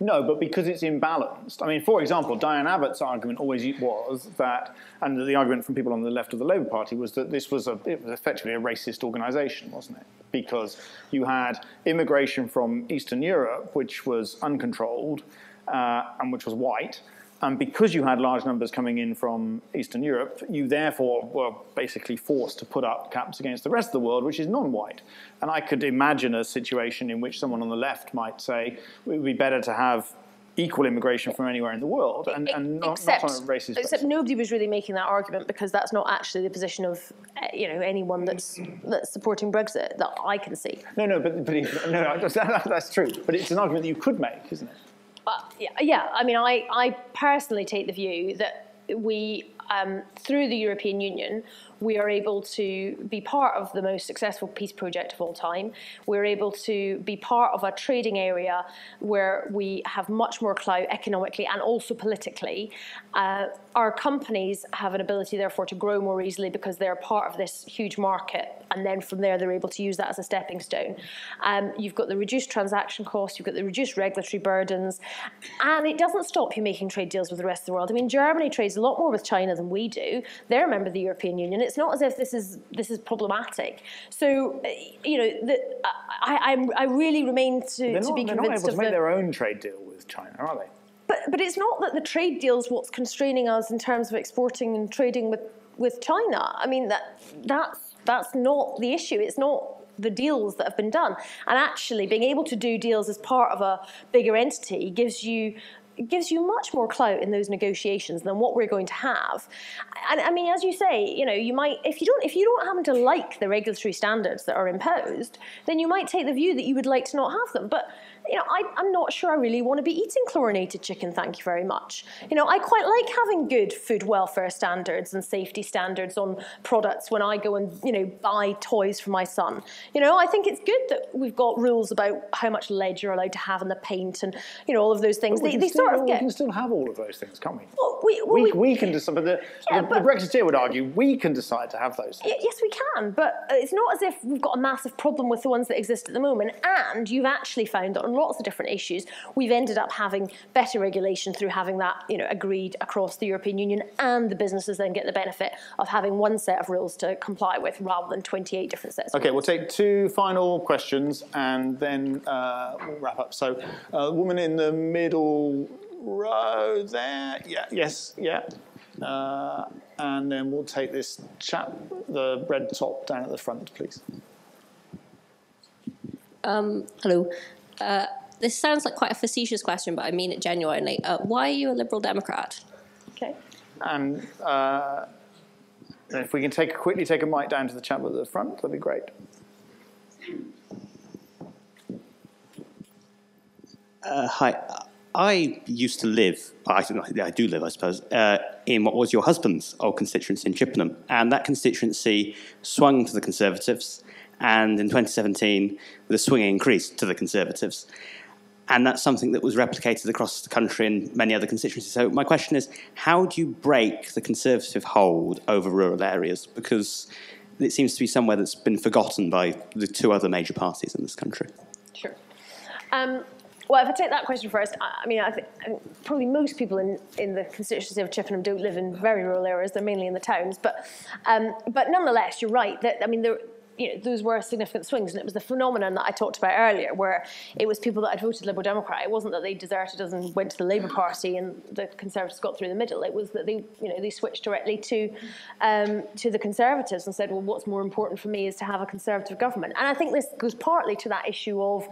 No, but because it's imbalanced. I mean, for example, Diane Abbott's argument always was that, and the argument from people on the left of the Labour Party was that this was, a, it was effectively a racist organisation, wasn't it? Because you had immigration from Eastern Europe, which was uncontrolled uh, and which was white, and because you had large numbers coming in from Eastern Europe, you therefore were basically forced to put up caps against the rest of the world, which is non-white. And I could imagine a situation in which someone on the left might say, it would be better to have equal immigration from anywhere in the world and, and not, except, not on a racist Except basis. nobody was really making that argument because that's not actually the position of eh, you know anyone that's that's supporting Brexit that I can see. No, no, but, but no, <laughs> that's true. But it's an argument that you could make, isn't it? Uh, yeah, yeah, I mean, I, I personally take the view that we, um, through the European Union, we are able to be part of the most successful peace project of all time. We're able to be part of a trading area where we have much more clout economically and also politically. Uh, our companies have an ability, therefore, to grow more easily because they're part of this huge market. And then from there, they're able to use that as a stepping stone. Um, you've got the reduced transaction costs, you've got the reduced regulatory burdens, and it doesn't stop you making trade deals with the rest of the world. I mean, Germany trades a lot more with China than we do. They're a member of the European Union. It's not as if this is this is problematic. So, uh, you know, the, I, I, I really remain to, not, to be convinced they're not able of to make the, their own trade deal with China, are they? but, but it's not that the trade deal's what's constraining us in terms of exporting and trading with, with China. I mean, that, that's, that's not the issue. It's not the deals that have been done. And actually, being able to do deals as part of a bigger entity gives you gives you much more clout in those negotiations than what we're going to have. And I mean, as you say, you know, you might if you don't if you don't happen to like the regulatory standards that are imposed, then you might take the view that you would like to not have them. But you know, I, am not sure I really want to be eating chlorinated chicken, thank you very much. You know, I quite like having good food welfare standards and safety standards on products when I go and, you know, buy toys for my son. You know, I think it's good that we've got rules about how much lead you're allowed to have in the paint and, you know, all of those things. They, they still, sort of get... We can still have all of those things, can't we? Well, we, well, we, we, we, can decide, but the, yeah, the, but the Brexiteer would argue we can decide to have those things. Yes, we can, but it's not as if we've got a massive problem with the ones that exist at the moment, and you've actually found that on lots of different issues, issues, we've ended up having better regulation through having that you know, agreed across the European Union, and the businesses then get the benefit of having one set of rules to comply with rather than 28 different sets. Okay, rules. we'll take two final questions and then uh, we'll wrap up. So, uh, woman in the middle row there. Yeah, yes, yeah. Uh, and then we'll take this chap, the red top down at the front, please. Um, hello. Uh, this sounds like quite a facetious question, but I mean it genuinely. Uh, why are you a Liberal Democrat? Okay. And uh, if we can take quickly take a mic down to the chap at the front, that'd be great. Uh, hi. I used to live, I, I do live, I suppose, uh, in what was your husband's old constituency in Chippenham. And that constituency swung to the Conservatives. And in 2017, the swing increased to the Conservatives. and that's something that was replicated across the country in many other constituencies. So my question is, how do you break the Conservative hold over rural areas? Because it seems to be somewhere that's been forgotten by the two other major parties in this country. Sure. Um, well, if I take that question first, I, mean, I think, I think probably most people in, in the constituency of Chippenham don't live in very rural areas. They're mainly in the towns. But, um, but nonetheless, you're right. That I mean, there, you know, those were significant swings, and it was the phenomenon that I talked about earlier, where it was people that had voted Liberal Democrat. It wasn't that they deserted us and went to the Labour Party and the Conservatives got through the middle. It was that they, you know, they switched directly to um, to the Conservatives and said, well, what's more important for me is to have a Conservative government. And I think this goes partly to that issue of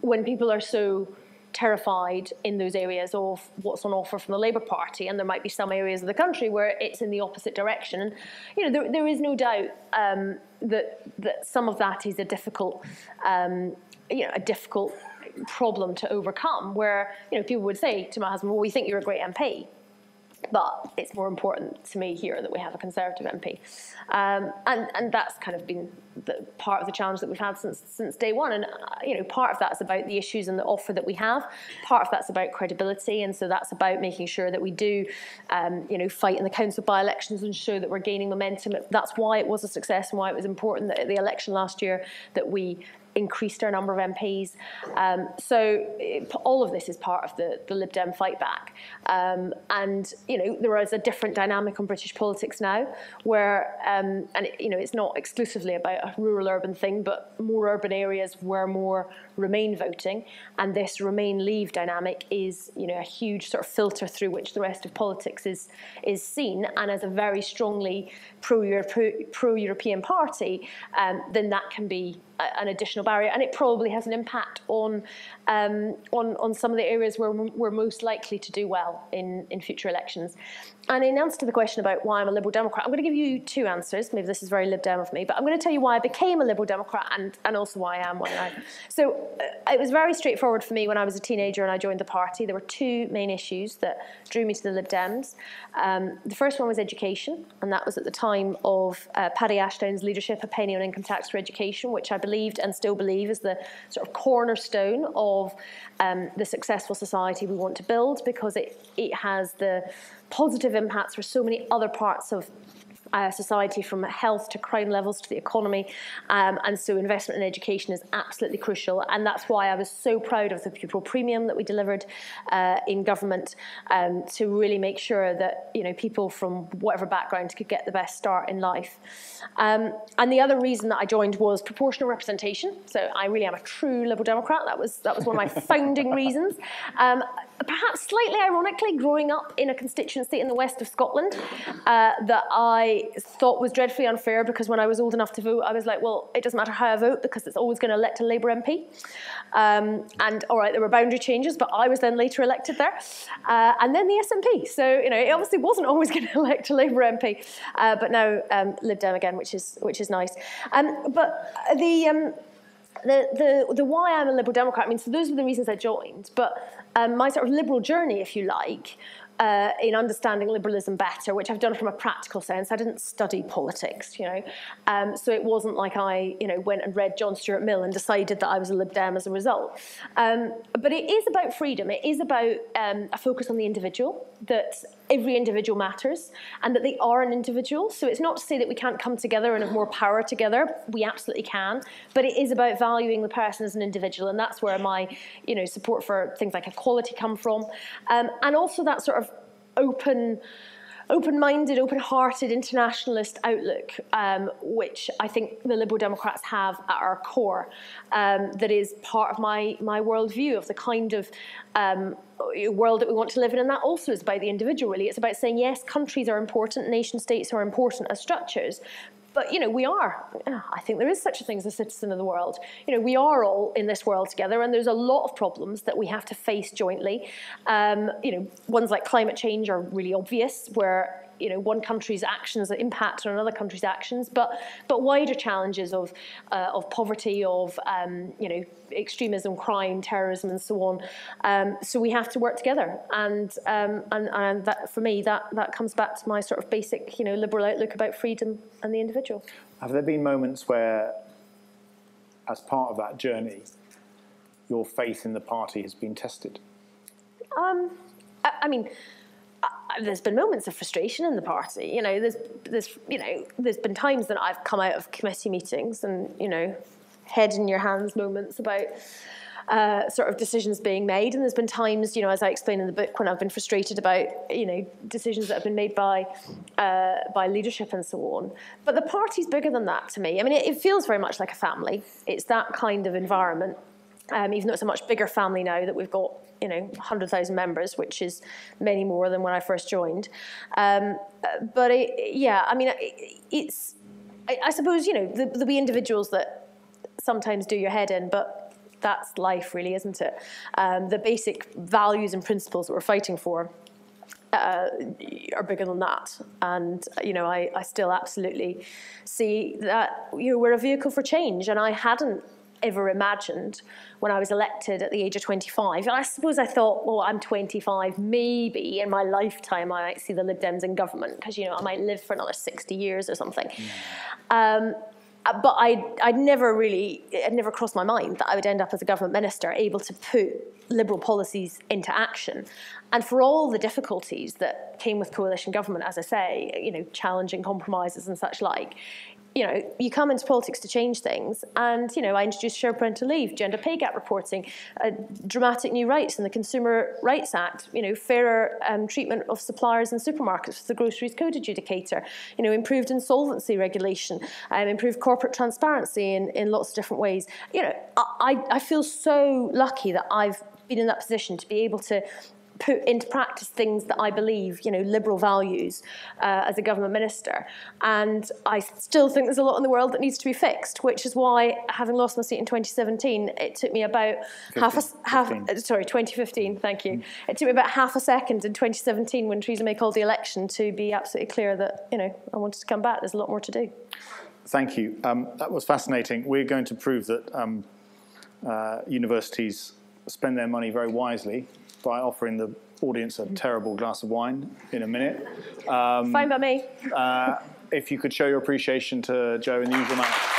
when people are so terrified in those areas of what's on offer from the Labour Party, and there might be some areas of the country where it's in the opposite direction. And you know, there, there is no doubt um, that that some of that is a difficult, um, you know, a difficult problem to overcome. Where you know people would say to my husband, "Well, we think you're a great MP." But it's more important to me here that we have a Conservative MP. Um, and, and that's kind of been the part of the challenge that we've had since, since day one. And, uh, you know, part of that's about the issues and the offer that we have. Part of that's about credibility. And so that's about making sure that we do, um, you know, fight in the council by-elections and show that we're gaining momentum. That's why it was a success and why it was important that at the election last year that we increased our number of MPs. Um, so it, all of this is part of the, the Lib Dem fight back. Um, and, you know, there is a different dynamic on British politics now where, um, and, it, you know, it's not exclusively about a rural-urban thing, but more urban areas where more Remain voting. And this Remain Leave dynamic is, you know, a huge sort of filter through which the rest of politics is, is seen. And as a very strongly pro-European party, um, then that can be an additional barrier. And it probably has an impact on, um, on, on some of the areas where we're most likely to do well in, in future elections. And in answer to the question about why I'm a Liberal Democrat, I'm going to give you two answers. Maybe this is very Lib Dem of me, but I'm going to tell you why I became a Liberal Democrat and, and also why I am one now. So uh, it was very straightforward for me when I was a teenager and I joined the party. There were two main issues that drew me to the Lib Dems. Um, the first one was education, and that was at the time of uh, Paddy Ashdown's leadership, a penny on income tax for education, which I believed and still believe is the sort of cornerstone of um, the successful society we want to build because it, it has the positive impacts for so many other parts of uh, society from health to crime levels to the economy. Um, and so investment in education is absolutely crucial. And that's why I was so proud of the pupil premium that we delivered uh, in government um, to really make sure that you know people from whatever background could get the best start in life. Um, and the other reason that I joined was proportional representation. So I really am a true Liberal Democrat. That was, that was one of my <laughs> founding reasons. Um, perhaps slightly ironically, growing up in a constituency in the west of Scotland uh, that I thought was dreadfully unfair because when I was old enough to vote, I was like, well, it doesn't matter how I vote because it's always going to elect a Labour MP. Um, and all right, there were boundary changes, but I was then later elected there. Uh, and then the SNP. So, you know, it obviously wasn't always <laughs> going to elect a Labour MP, uh, but now um, Lib Dem again, which is, which is nice. Um, but the... The, the, the why I'm a Liberal Democrat, I mean, so those were the reasons I joined, but um, my sort of liberal journey, if you like, uh, in understanding liberalism better, which I've done from a practical sense. I didn't study politics, you know, um, so it wasn't like I, you know, went and read John Stuart Mill and decided that I was a Lib Dem as a result. Um, but it is about freedom. It is about um, a focus on the individual, that every individual matters, and that they are an individual. So it's not to say that we can't come together and have more power together. We absolutely can. But it is about valuing the person as an individual, and that's where my, you know, support for things like equality come from, um, and also that sort of open open-minded, open-hearted internationalist outlook, um, which I think the Liberal Democrats have at our core, um, that is part of my, my worldview of the kind of um, world that we want to live in, and that also is about the individual, really. It's about saying, yes, countries are important, nation states are important as structures, but, you know, we are, I think there is such a thing as a citizen of the world. You know, we are all in this world together and there's a lot of problems that we have to face jointly. Um, you know, ones like climate change are really obvious where you know, one country's actions impact on another country's actions, but but wider challenges of uh, of poverty, of um, you know, extremism, crime, terrorism, and so on. Um, so we have to work together, and um, and and that for me that that comes back to my sort of basic, you know, liberal outlook about freedom and the individual. Have there been moments where, as part of that journey, your faith in the party has been tested? Um, I, I mean, there's been moments of frustration in the party. You know, there's, there's, you know, there's been times that I've come out of committee meetings and, you know, head in your hands moments about uh, sort of decisions being made. And there's been times, you know, as I explain in the book, when I've been frustrated about, you know, decisions that have been made by uh, by leadership and so on. But the party's bigger than that to me. I mean, it, it feels very much like a family. It's that kind of environment. Um, even though it's a much bigger family now that we've got, you know, 100,000 members, which is many more than when I first joined. Um, but it, yeah, I mean, it, it's, I, I suppose, you know, there'll be individuals that sometimes do your head in, but that's life, really, isn't it? Um, the basic values and principles that we're fighting for uh, are bigger than that. And, you know, I, I still absolutely see that, you know, we're a vehicle for change. And I hadn't ever imagined when I was elected at the age of 25. And I suppose I thought, well, I'm 25, maybe in my lifetime I might see the Lib Dems in government because, you know, I might live for another 60 years or something. Um, but I, I'd never really, it never crossed my mind that I would end up as a government minister able to put liberal policies into action. And for all the difficulties that came with coalition government, as I say, you know, challenging compromises and such like, you know, you come into politics to change things. And, you know, I introduced shared parental leave, gender pay gap reporting, uh, dramatic new rights in the Consumer Rights Act, you know, fairer um, treatment of suppliers and supermarkets with the Groceries Code Adjudicator, you know, improved insolvency regulation, um, improved corporate transparency in, in lots of different ways. You know, I, I feel so lucky that I've been in that position to be able to put into practice things that I believe, you know, liberal values uh, as a government minister. And I still think there's a lot in the world that needs to be fixed, which is why, having lost my seat in 2017, it took me about 15, half a half. 15. uh, Sorry, 2015. Thank you. It took me about half a second in 2017 when Theresa May called the election to be absolutely clear that you know I wanted to come back. There's a lot more to do. Thank you. Um, that was fascinating. We're going to prove that um, uh, universities spend their money very wisely by offering the audience a terrible glass of wine in a minute. Um, Fine by me. uh, if you could show your appreciation to Jo in the usual manner.